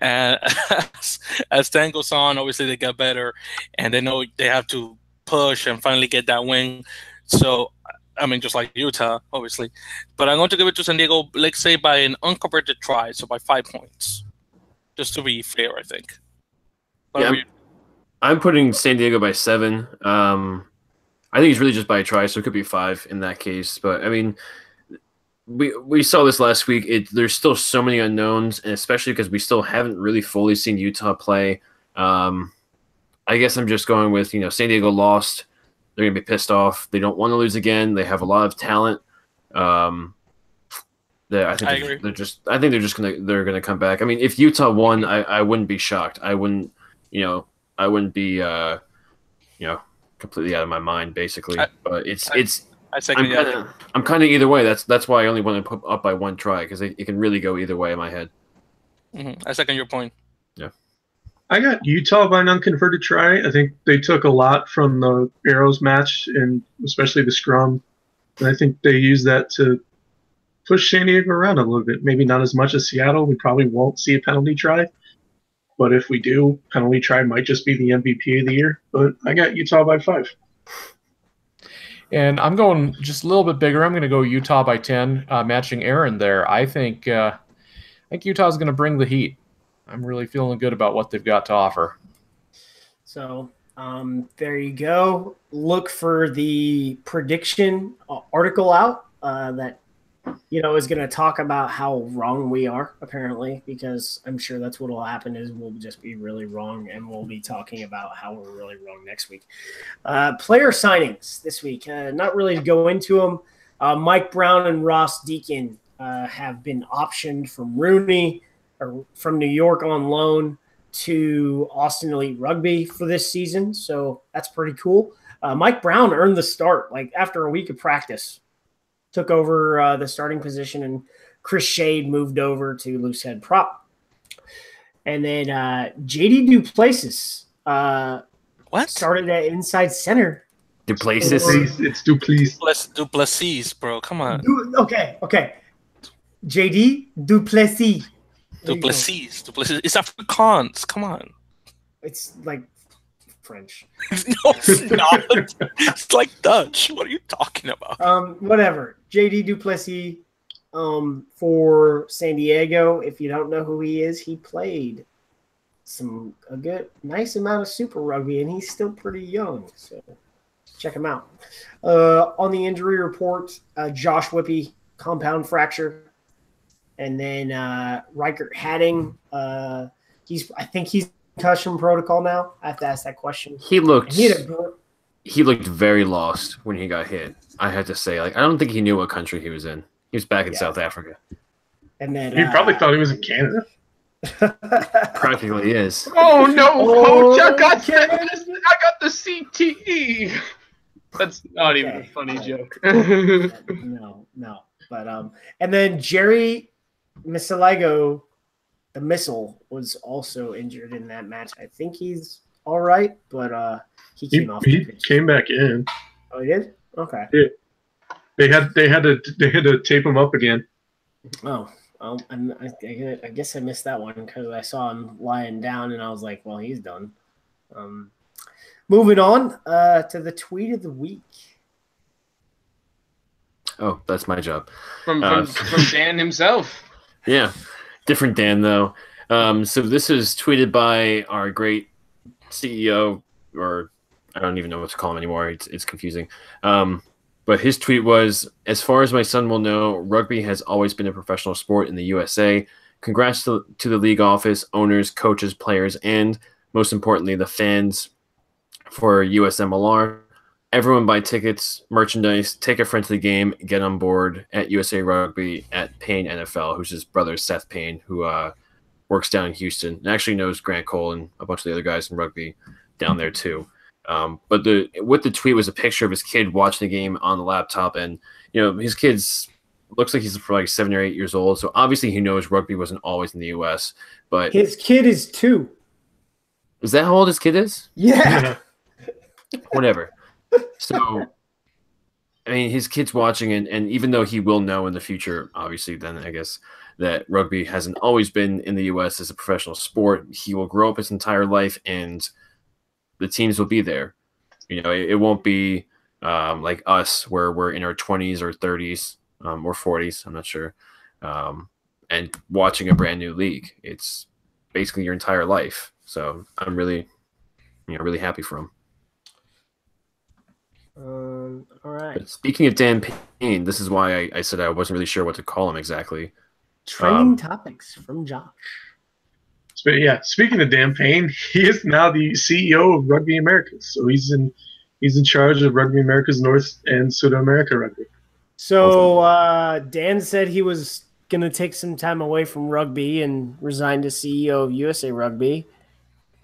uh, as, as time goes on, obviously they get better and they know they have to push and finally get that win. So I mean, just like Utah, obviously. But I'm going to give it to San Diego, let's say by an unconverted try, so by five points, just to be fair, I think. Yeah, you? I'm putting San Diego by seven. Um, I think it's really just by a try, so it could be five in that case. But I mean, we we saw this last week. It there's still so many unknowns, and especially because we still haven't really fully seen Utah play. Um, I guess I'm just going with you know San Diego lost. They're gonna be pissed off. They don't want to lose again. They have a lot of talent. Um, they, I think I they're, they're just. I think they're just gonna they're gonna come back. I mean, if Utah won, I, I wouldn't be shocked. I wouldn't. You know, I wouldn't be. Uh, you know, completely out of my mind, basically. I- but it's I- it's. I second I'm kind of I'm kind of either way. That's that's why I only want to put up by one try because it, it can really go either way in my head. Mhm. I second your point. I got Utah by an unconverted try. I think they took a lot from the Arrows match and especially the scrum. And I think they used that to push San Diego around a little bit. Maybe not as much as Seattle. We probably won't see a penalty try. But if we do, penalty try might just be the MVP of the year. But I got Utah by five. And I'm going just a little bit bigger. I'm going to go Utah by 10, uh, matching Aaron there. I think uh, I think Utah's going to bring the heat. I'm really feeling good about what they've got to offer. So um, there you go. Look for the prediction article out uh, that you know is going to talk about how wrong we are apparently because I'm sure that's what will happen is we'll just be really wrong and we'll be talking about how we're really wrong next week. Uh, player signings this week. Uh, not really to go into them. Uh, Mike Brown and Ross Deacon uh, have been optioned from RUNY or from New York on loan to Austin Elite Rugby for this season. So that's pretty cool. Uh, Mike Brown earned the start like after a week of practice, took over uh, the starting position, and Chris Shade moved over to loose head prop. And then uh, JD Duplessis uh, What? started at inside center. Duplessis. Please, it's Duplessis. Let's Duplessis, bro. Come on. Du- okay, okay. JD Duplessis. There you go. Duplessis. Duplessis. It's Afrikaans. Come on. It's like French. no, it's not. it's like Dutch. What are you talking about? Um, whatever. JD Duplessis um, for San Diego. If you don't know who he is, he played some a good nice amount of Super Rugby, and he's still pretty young. So check him out. Uh, on the injury report, uh, Josh Whippy compound fracture, and then uh, Reichert Hadding. Uh, he's I think he's concussion protocol now. I have to ask that question. He looked he, a he looked very lost when he got hit. I had to say, like, I don't think he knew what country he was in. He was back in Yeah. South Africa. and then He uh, probably thought he was in Canada. Practically is. Oh no, Oh, coach! I got okay. the, I got the CTE. That's not even a Okay. funny joke. no, no. But um, and then Jerry Missilego, the missile, was also injured in that match. I think he's all right, but uh, he He, came off the he pitch. came back in. Oh, he did. Okay. They had they had to they had to tape him up again. Oh, well, I'm, I, I I guess I missed that one because I saw him lying down, and I was like, well, he's done. Um, moving on uh, to the tweet of the week. Oh, that's my job. From Uh, from, from Dan himself. Yeah, different Dan though. Um, so this is tweeted by our great CEO, or I don't even know what to call him anymore. It's it's confusing. Um, but his tweet was, "As far as my son will know, rugby has always been a professional sport in the USA. Congrats to, to the league office, owners, coaches, players, and most importantly, the fans for USMLR. Everyone buy tickets, merchandise, take a friend to the game, get on board at USA Rugby at Payne NFL, who's his brother Seth Payne, who uh, works down in Houston and actually knows Grant Cole and a bunch of the other guys in rugby down there too. Um, but the with the tweet was a picture of his kid watching the game on the laptop, and you know his kid's looks like he's for like seven or eight years old. So obviously he knows rugby wasn't always in the U.S. But His kid is two. is that how old his kid is? Yeah. whatever. So, I mean, his kid's watching, and, and even though he will know in the future, obviously, then I guess that rugby hasn't always been in the U.S. as a professional sport, he will grow up his entire life, and the teams will be there. You know, it, it won't be um, like us, where we're in our 20s or 30s um, or 40s. I'm not sure. Um, and watching a brand new league, it's basically your entire life. So I'm really, you know, really happy for him. Um, all right. But speaking of Dan Payne, this is why I, I said I wasn't really sure what to call him exactly. Training Um, topics from Josh. But yeah, speaking of Dan Payne, he is now the CEO of Rugby Americas. So he's in he's in charge of Rugby Americas North and South America Rugby. So uh, Dan said he was going to take some time away from rugby and resign to CEO of USA Rugby.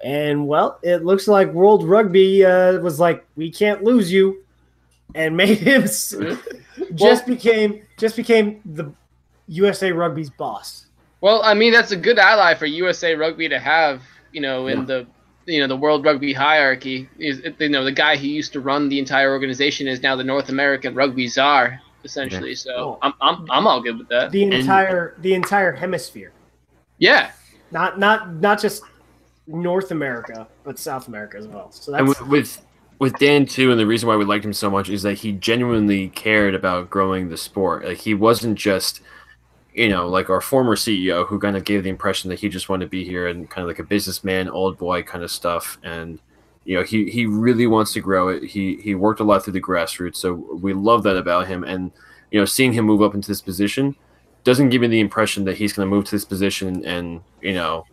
And well, it looks like World Rugby uh, was like, we can't lose you, and made him s- just became just became the USA Rugby's boss. Well, I mean that's a good ally for USA Rugby to have, you know, in Yeah. the you know the World Rugby hierarchy. Is you know the guy who used to run the entire organization is now the North American Rugby czar, essentially. So Oh. I'm, I'm I'm all good with that. The entire the entire hemisphere, Yeah, not not not just North America, but South America as well. So that's with, with with Dan too, and the reason why we liked him so much is that he genuinely cared about growing the sport. Like he wasn't just, you know, like our former CEO who kind of gave the impression that he just wanted to be here and kind of like a businessman, old boy kind of stuff. And you know, he he really wants to grow it. He he worked a lot through the grassroots, so we love that about him. And you know, seeing him move up into this position doesn't give me the impression that he's going to move to this position and you know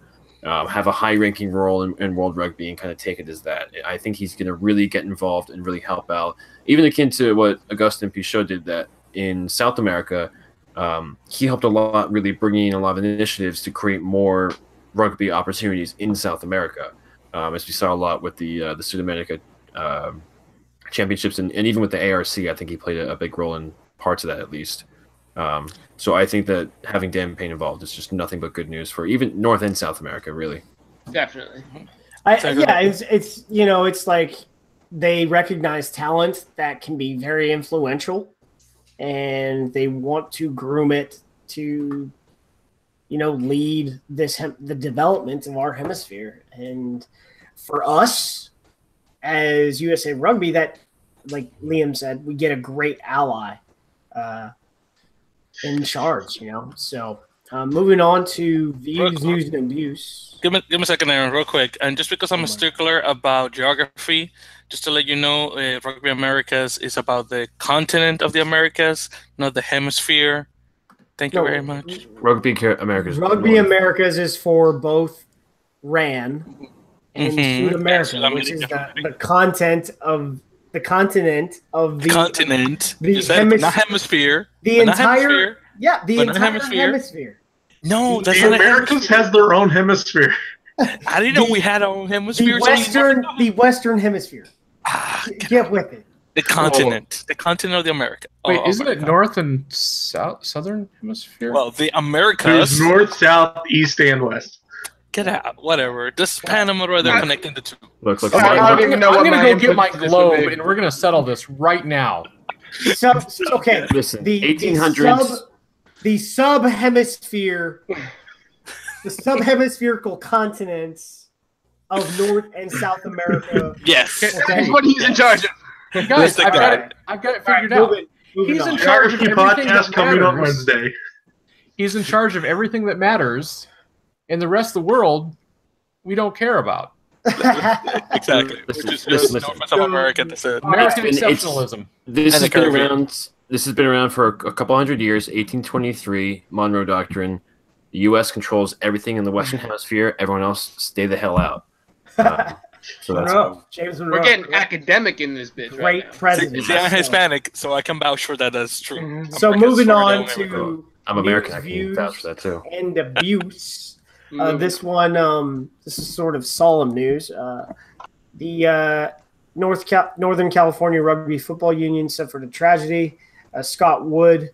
um, have a high ranking role in, in world rugby and kind of take it as that. I think he's going to really get involved and really help out, even akin to what Agustín Pichot did that in South America. Um, he helped a lot, really bringing in a lot of initiatives to create more rugby opportunities in South America, um, as we saw a lot with the uh, the South America um championships and, and even with the ARC. I think he played a, a big role in parts of that at least. Um, so I think that having Dan Payne involved is just nothing but good news for even North and South America, really. definitely. I, Exactly. yeah, it's it's you know, it's like they recognize talent that can be very influential, and they want to groom it to, you know, lead this hem- the development of our hemisphere. And for us, as USA Rugby, that like Liam said, we get a great ally uh, in charge. You know, so uh, moving on to views, news, and abuse. Give me, give me a second, Aaron, real quick. And just because I'm a stickler about geography, just to let you know, uh, Rugby Americas is about the continent of the Americas, not the hemisphere. Thank you No, very much. Rugby America's Rugby North. Americas is for both RAN and Mhm. South America, South which is the, the content of the continent of the continent. the You said it, hemis- not hemisphere. the entire hemisphere. yeah the entire hemisphere. hemisphere. No, that's the not a Americas has their own hemisphere. I didn't know we had our own hemisphere. It's only western the western hemisphere. Ah, Get with it. the continent. The continent of the America. Wait, oh, isn't it North and South Southern Hemisphere? Well, the There's Americas. north, south, east, and west. Get out. Whatever. Just Panama where they're Yeah. connecting the two. Look, look, Oh, I look, don't even know I'm gonna my go get my to this would globe, and we're gonna settle this right now. So okay, listen, the, the 1800s. sub the sub hemisphere the sub hemispherical continents of North and South America. Yes. Okay. That's what he's in charge of. Guys, Let's I've got it. I've got it All right, figured out. moving, moving He's on. in charge of everything podcast that coming on. Wednesday. He's in charge of everything that matters, and the rest of the world we don't care about. Exactly. Listen, Which is just listen. North and America. That's it. American been- exceptionalism. This And has been around. This has been around for a, a couple hundred years. 1823, Monroe Doctrine. The U.S. controls everything in the Western Hemisphere. Everyone else, stay the hell out. Uh, so that's Monroe, James Monroe. We're getting academic in this bitch great now. president. See, I'm Hispanic, so I can vouch for that. That's true. Mm-hmm. So moving on down where we go. to I'm American. I can views, vouch for that too. and abuse. Uh, this one, um, this is sort of solemn news. Uh, the uh, North Cal- Northern California Rugby Football Union suffered a tragedy. Uh, Scott Wood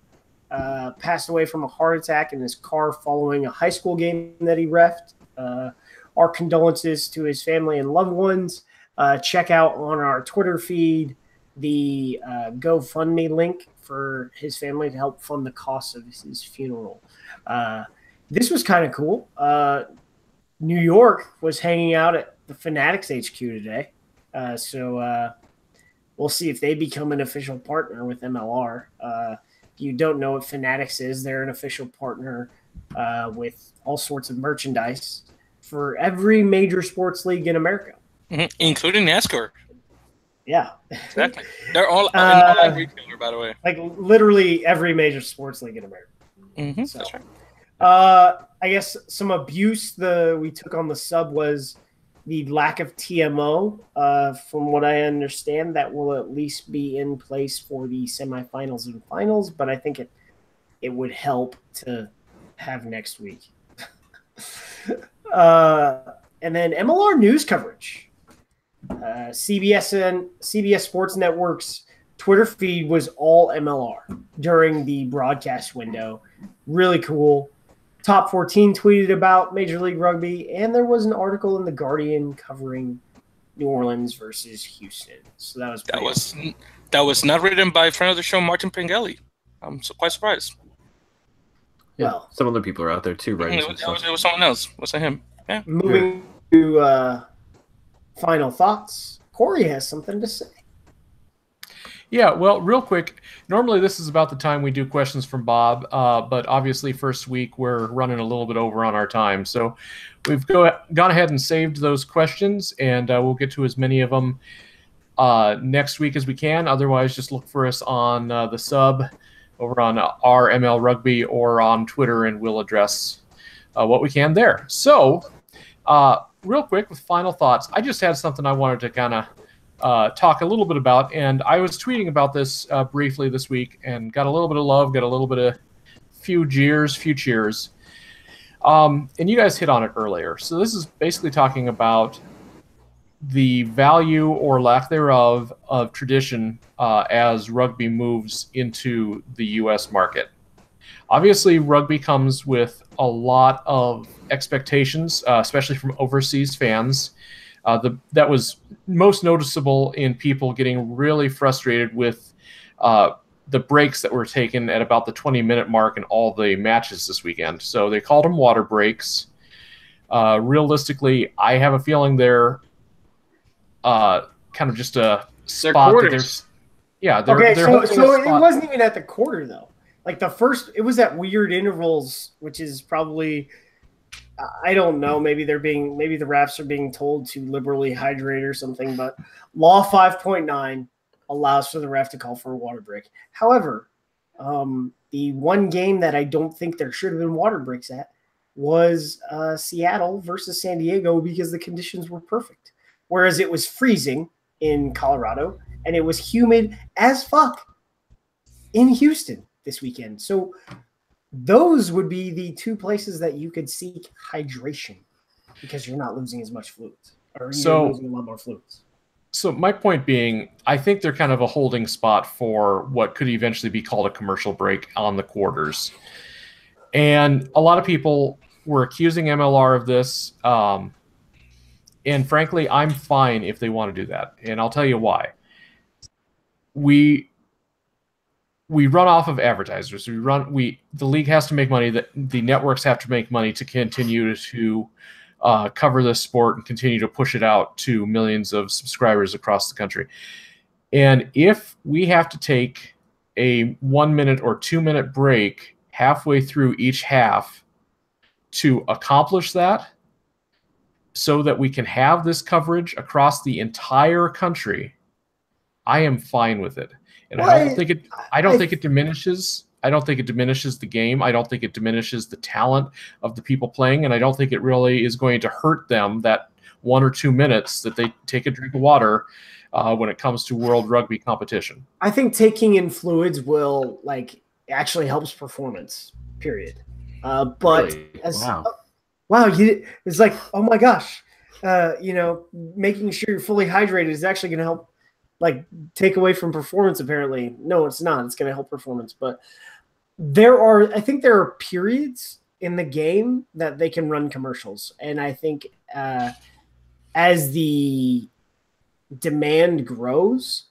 uh, passed away from a heart attack in his car following a high school game that he refed. Uh, our condolences to his family and loved ones. Uh, check out on our Twitter feed the uh, GoFundMe link for his family to help fund the cost of his funeral. Uh, this was kind of cool. Uh, New York was hanging out at the Fanatics HQ today. Uh, so uh, we'll see if they become an official partner with MLR. Uh, if you don't know what Fanatics is, they're an official partner uh, with all sorts of merchandise for every major sports league in America, Mhm, including NASCAR. Yeah, Exactly. They're all Uh, retailer, by the way. like literally every major sports league in America. hmm So- That's right. Uh, I guess some abuse the we took on the sub was the lack of TMO. Uh, from what I understand, that will at least be in place for the semifinals and finals. But I think it it would help to have next week. uh, and then MLR news coverage. Uh, CBS and CBS Sports Network's Twitter feed was all MLR during the broadcast window. Really cool. Top 14 tweeted about Major League Rugby, and there was an article in The Guardian covering New Orleans versus Houston. So that was That pretty was that was not written by a friend of the show, Martin Pengelly. I'm so quite surprised. Yeah, Well- some other people are out there too, right? It some was, it, was, it was someone else. Was it him? Yeah. Moving to uh, final thoughts. Corey has something to say. Yeah, well, real quick. Normally, this is about the time we do questions from Bob, uh, but obviously, first week we're running a little bit over on our time, so we've go, gone ahead and saved those questions, and uh, we'll get to as many of them uh, next week as we can. Otherwise, just look for us on uh, the sub over on RML Rugby or on Twitter, and we'll address uh, what we can there. So, uh, real quick with final thoughts, I just had something I wanted to kind of uh, talk a little bit about. And I was tweeting about this uh, briefly this week and got a little bit of love, got a little bit of few jeers, few cheers. Um, and you guys hit on it earlier. So this is basically talking about the value or lack thereof of tradition uh, as rugby moves into the U.S. market. Obviously, rugby comes with a lot of expectations, uh, especially from overseas fans. Uh, the that was most noticeable in people getting really frustrated with uh, the breaks that were taken at about the 20 minute mark in all the matches this weekend. So they called them water breaks. Uh, realistically, I have a feeling they're uh, kind of just a spot that there's yeah they're, okay, they're so, holding a so it wasn't even at the quarter though. Like the first, it was at weird intervals, which is probably, I don't know. Maybe they're being, maybe the refs are being told to liberally hydrate or something. But Law five point nine allows for the ref to call for a water break. However, um, the one game that I don't think there should have been water breaks at was uh, Seattle versus San Diego because the conditions were perfect. Whereas it was freezing in Colorado and it was humid as fuck in Houston this weekend. So those would be the two places that you could seek hydration because you're not losing as much fluids or you're So- losing a lot more fluids. So my point being, I think they're kind of a holding spot for what could eventually be called a commercial break on the quarters. And a lot of people were accusing MLR of this. Um, and frankly, I'm fine if they want to do that. And I'll tell you why. We we run off of advertisers. We run we the league has to make money. That the networks have to make money to continue to uh, cover this sport and continue to push it out to millions of subscribers across the country. And if we have to take a one minute or two minute break halfway through each half to accomplish that, so that we can have this coverage across the entire country, I am fine with it. And I don't think it I don't I- think it diminishes I don't think it diminishes the game. I don't think it diminishes the talent of the people playing, and I don't think it really is going to hurt them that one or two minutes that they take a drink of water uh, when it comes to world rugby competition. I think taking in fluids will like actually helps performance. Period. Uh, but Really? as Wow. wow, you it's like oh my gosh, uh, you know, making sure you're fully hydrated is actually going to help like take away from performance. Apparently, no, it's not. It's going to help performance, but there are I think there are periods in the game that they can run commercials, and I think uh, as the demand grows,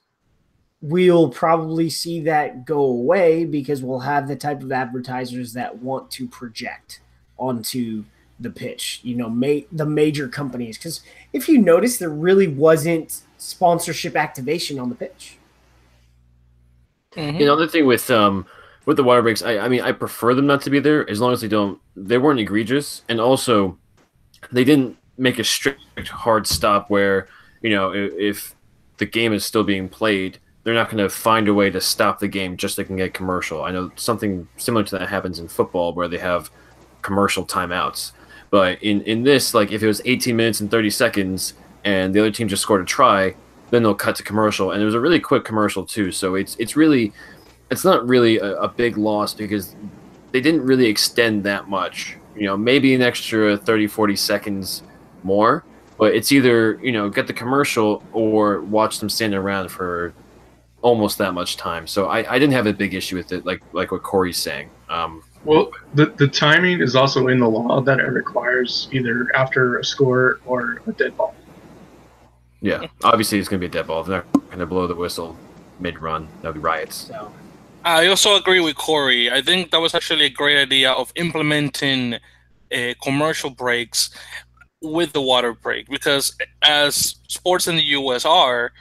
we'll probably see that go away because we'll have the type of advertisers that want to project onto the pitch. You know, ma- the major companies. Because if you notice, there really wasn't sponsorship activation on the pitch. Mhm. You know, the thing with um with the water breaks, I, I mean, I prefer them not to be there as long as they don't. They weren't egregious, and also they didn't make a strict hard stop where you know if, if the game is still being played, they're not going to find a way to stop the game just so they can get commercial. I know something similar to that happens in football where they have commercial timeouts. But in, in this, like if it was 18 minutes and 30 seconds and the other team just scored a try, then they'll cut to commercial. And it was a really quick commercial too. So it's it's really it's not really a, a big loss because they didn't really extend that much. You know, maybe an extra 30, 40 seconds more. But it's either, you know, get the commercial or watch them stand around for almost that much time. So I, I didn't have a big issue with it, like like what Corey's saying. Um, Well, the, the timing is also in the law that it requires either after a score or a dead ball. Yeah, obviously it's going to be a dead ball. They're not going to blow the whistle mid run. That'll be riots. So I also agree with Corey. I think that was actually a great idea of implementing uh, commercial breaks with the water break because as sports in the US are,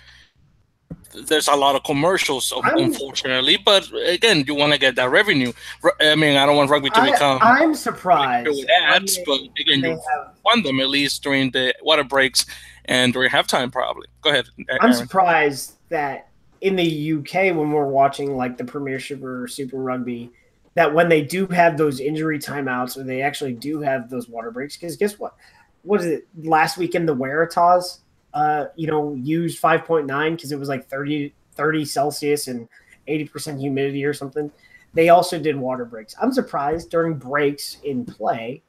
there's a lot of commercials, I'm- unfortunately. But again, you want to get that revenue. I mean, I don't want rugby to become I, I'm surprised. with ads, when but they- again, you have- want them at least during the water breaks and we during halftime, probably. Go ahead. I'm surprised that in the UK, when we're watching like the Premiership or Super Rugby, that when they do have those injury timeouts or they actually do have those water breaks, because guess what? What is it? Last weekend, the Waratahs, uh, you know, used 5.9 because it was like 30, 30 Celsius and 80% humidity or something. They also did water breaks. I'm surprised during breaks in play,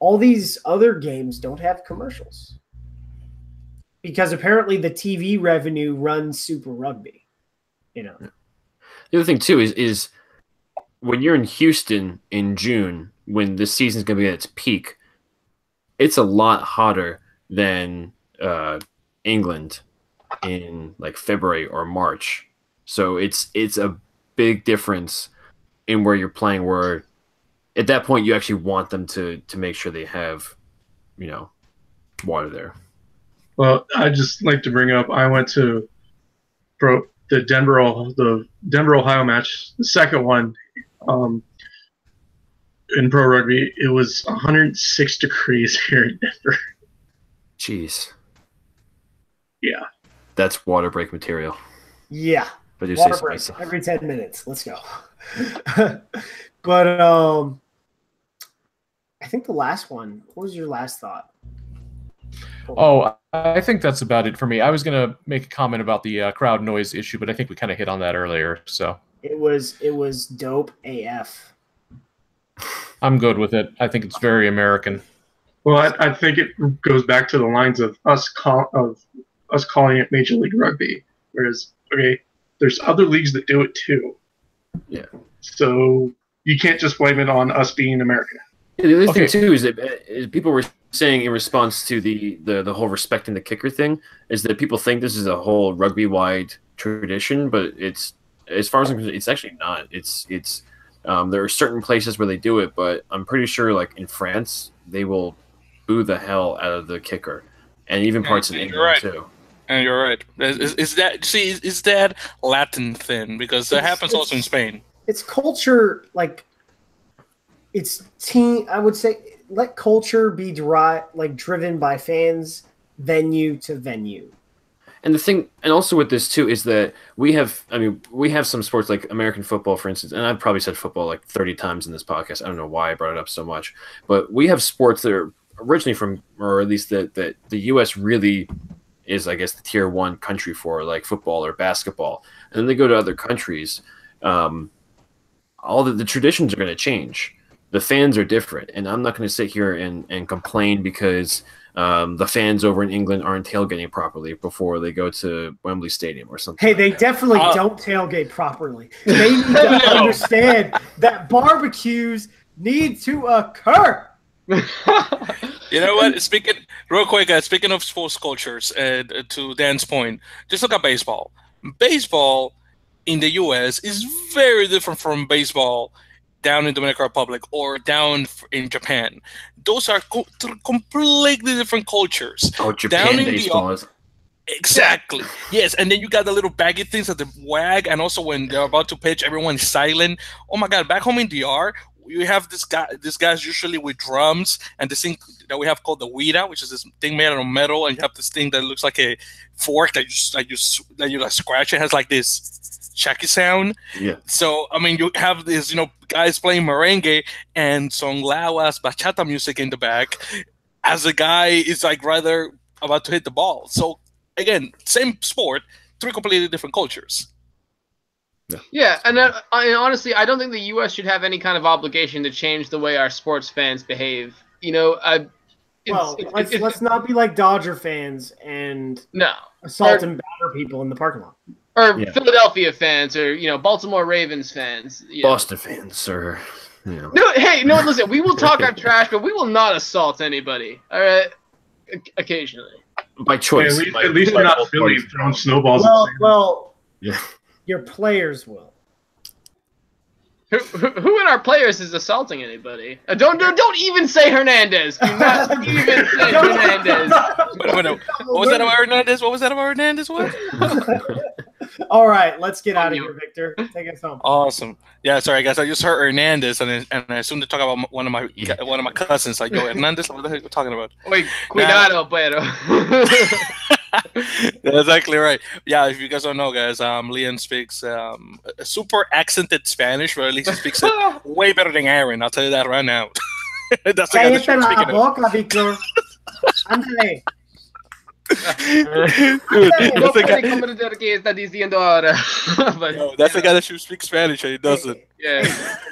all these other games don't have commercials because apparently the TV revenue runs Super Rugby. You know, The other thing too is is when you're in Houston in June, when the season's going to be at its peak, it's a lot hotter than uh, England in like February or March. So it's it's a big difference in where you're playing. Where at that point you actually want them to to make sure they have, you know, water there. Well, I just like to bring up. I went to pro the Denver the Denver Ohio match, the second one, um, in pro rugby. It was 106 degrees here in Denver. Jeez, Yeah, that's water break material. yeah, If I do water say so break myself. every ten minutes. Let's go. but um, I think the last one. What was your last thought? Oh, I think that's about it for me. I was gonna make a comment about the uh, crowd noise issue, but I think we kind of hit on that earlier, so It was it was dope AF. I'm good with it. I think it's very American. well, I, I think it goes back to the lines of us call of us calling it Major League Rugby, whereas okay, there's other leagues that do it too. Yeah. So you can't just blame it on us being America. Yeah, the other Okay. thing too is that uh, people were saying in response to the, the the whole respecting the kicker thing is that people think this is a whole rugby wide tradition, but it's as far as I'm concerned, it's actually not. It's it's um, there are certain places where they do it, but I'm pretty sure like in France they will boo the hell out of the kicker, and even Yeah, parts of you're England right. too. And you're right. Is, is- is that see? Is, is that Latin thing? Because that It's- happens also in Spain. It's culture like it's team. I would say let culture be dri- like driven by fans, venue to venue. And the thing, and also with this too, is that we have, I mean, we have some sports like American football, for instance, and I've probably said football like 30 times in this podcast. I don't know why I brought it up so much, but we have sports that are originally from, or at least that, that the U.S. really is, I guess, the tier one country for, like football or basketball. And then they go to other countries. Um, all the, the traditions are going to change. The fans are different. And I'm not going to sit here and, and complain because um, the fans over in England aren't tailgating properly before they go to Wembley Stadium or something. Hey, like they that. definitely Uh, don't tailgate properly. They need to No. understand that barbecues need to occur. You know what? Speaking real quick, uh, speaking of sports cultures, uh, to Dan's point, just look at baseball. Baseball in the U.S. is very different from baseball down in Dominican Republic or down in Japan. Those are co- completely different cultures. Oh, down Japan in the is Exactly. Yes, and then you got the little baggy things that the wag, and also when they're about to pitch, everyone's silent. Oh my god! Back home in DR, we have this guy. This guy's usually with drums, and this thing that we have called the güira, which is this thing made out of metal, and you have this thing that looks like a fork that you that you that you like scratch. It has like this shaky sound. Yeah. So I mean, you have these, you know, guys playing merengue and some lawas bachata music in the back, as a guy is like rather about to hit the ball. So again, same sport, three completely different cultures. Yeah, yeah, and uh, then, I honestly, I don't think the U.S. should have any kind of obligation to change the way our sports fans behave. You know, I. It's, well, it's- let's it's- let's not be like Dodger fans and no, assault Or- and batter people in the parking lot. Or Yeah. Philadelphia fans, or you know, Baltimore Ravens fans. you know. Boston fans, or you know. No, hey, no, listen. We will talk our trash, but we will not assault anybody. All right, O- occasionally. by Hey, choice. at least, by- at least by we're not Philly throwing snowballs. at Well, Sam. well, Yeah. your players will. Who, who, who in our players is assaulting anybody? Uh, don't, don't don't even say Hernandez. Do not even say Hernandez. Wait, wait, wait. What was that about Hernandez? What was that about Hernandez? What? All right, let's get out of here, Victor. Take us home. Awesome. Yeah, sorry guys. I just heard Hernandez, and I- and I assumed to talk about one of my Yeah. one of my cousins. Like, yo, Hernandez, what the heck are you talking about? Wait, cuidado, pero. That's exactly right. Yeah, if you guys don't know, guys, um, Leon speaks um, a super accented Spanish, but at least he speaks it way better than Aaron. I'll tell you that right now. That's the guy that Cállate la speaking boca, Victor. Ándale. Dude, no that's, the puede guy, comprender qué está diciendo ahora. But, no, that's the guy that should speak Spanish and he doesn't. yeah.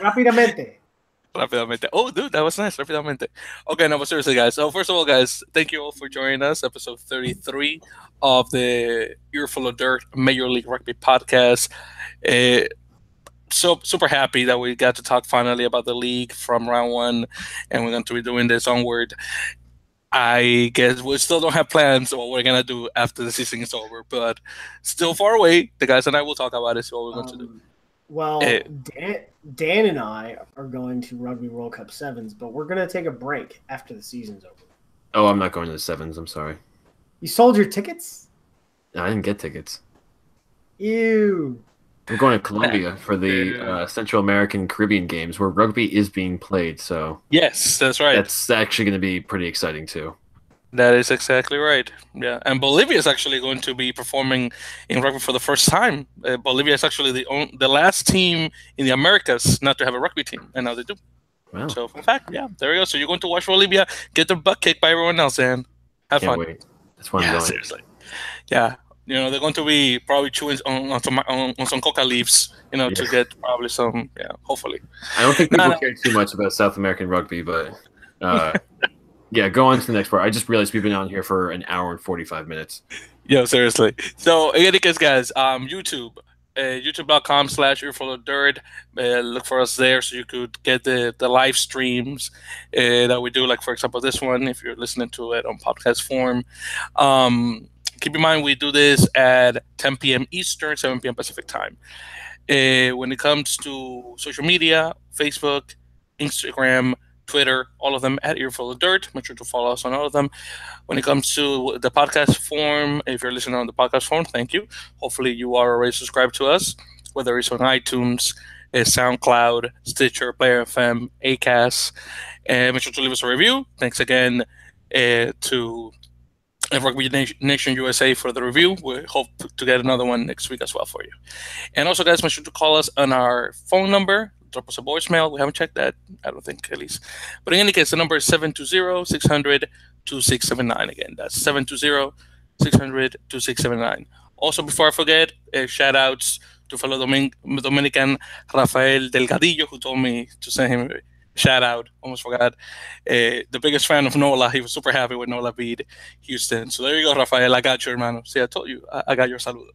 Rápidamente. Rápidamente. Oh, dude, that was nice. Rápidamente. Okay, no, but seriously, guys. So, first of all, guys, thank you all for joining us. Episode 33 of the Earful of Dirt Major League Rugby podcast. Uh, so super happy that we got to talk finally about the league from round one, and we're going to be doing this onward. I guess we still don't have plans on what we're gonna do after the season is over, but still far away. The guys and I will talk about it. So what we're going to do. Um, well, Eh. Dan, Dan and I are going to Rugby World Cup sevens, but we're going to take a break after the season's over. Oh, I'm not going to the sevens. I'm sorry. You sold your tickets? I didn't get tickets. Ew. I'm going to Colombia for the uh, Central American Caribbean games where rugby is being played. So Yes, that's right. that's actually going to be pretty exciting too. That is exactly right. Yeah, and Bolivia is actually going to be performing in rugby for the first time. Uh, Bolivia is actually the on, the last team in the Americas not to have a rugby team, and now they do. Wow. So, in fact, yeah, there we go. So you're going to watch Bolivia get their butt kicked by everyone else, and have Can't fun. wait. That's why I'm Yeah, going. seriously. Yeah, you know they're going to be probably chewing on, on some on, on some coca leaves, you know, to get probably some. Yeah, hopefully. I don't think people no. care too much about South American rugby, but uh, yeah, go on to the next part. I just realized we've been on here for an hour and 45 minutes. Yeah, seriously. So, in any case, guys, um, YouTube, uh, youtube.com slash earful of dirt. Uh, look for us there so you could get the, the live streams uh, that we do. Like, for example, this one, if you're listening to it on podcast form. Um, keep in mind, we do this at 10 p.m. Eastern, 7 p.m. Pacific time. Uh, when it comes to social media, Facebook, Instagram, Twitter, all of them at Earful of Dirt. Make sure to follow us on all of them. When it comes to the podcast form, if you're listening on the podcast form, thank you. Hopefully, you are already subscribed to us, whether it's on iTunes, uh, SoundCloud, Stitcher, Player FM, Acast. And make sure to leave us a review. Thanks again uh, to uh, Rugby Nation, USA for the review. We hope to get another one next week as well for you. And also, guys, make sure to call us on our phone number. Drop us a voicemail. We haven't checked that. I don't think, at least. But in any case, the number is 720 600 2679. Again, that's 720 600 2679. Also, before I forget, uh, shout outs to fellow Domin- Dominican Rafael Delgadillo, who told me to send him shout out. Almost forgot. Uh, the biggest fan of Nola. He was super happy with Nola beat Houston. So there you go, Rafael. I got you, hermano. See, I told you. I, I got your saludo.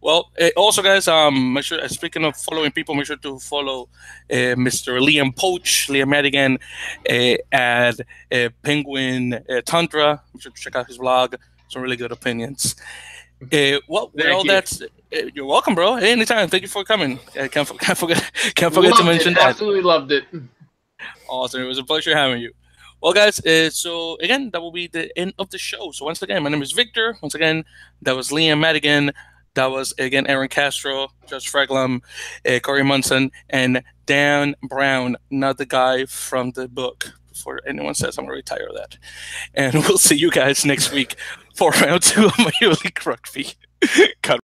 Well, uh, also, guys, um, make sure. Uh, speaking of following people, make sure to follow uh, Mr. Liam Poach, Liam Madigan, uh, at uh, Penguin uh, Tundra. Make sure to check out his blog. Some really good opinions. Uh, well, with all you. that, uh, you're welcome, bro. Anytime. Thank you for coming. Uh, can't, can't forget. Can't forget to mention it. that. Absolutely loved it. Awesome. It was a pleasure having you. Well, guys, uh, so again, that will be the end of the show. So once again, my name is Victor. Once again, that was Liam Madigan. That was again Aaron Castro, Josh Fraglum, uh, Corey Munson, and Dan Brown, not the guy from the book. Before anyone says I'm gonna retire that, and we'll see you guys next week for round two of Major League Rugby.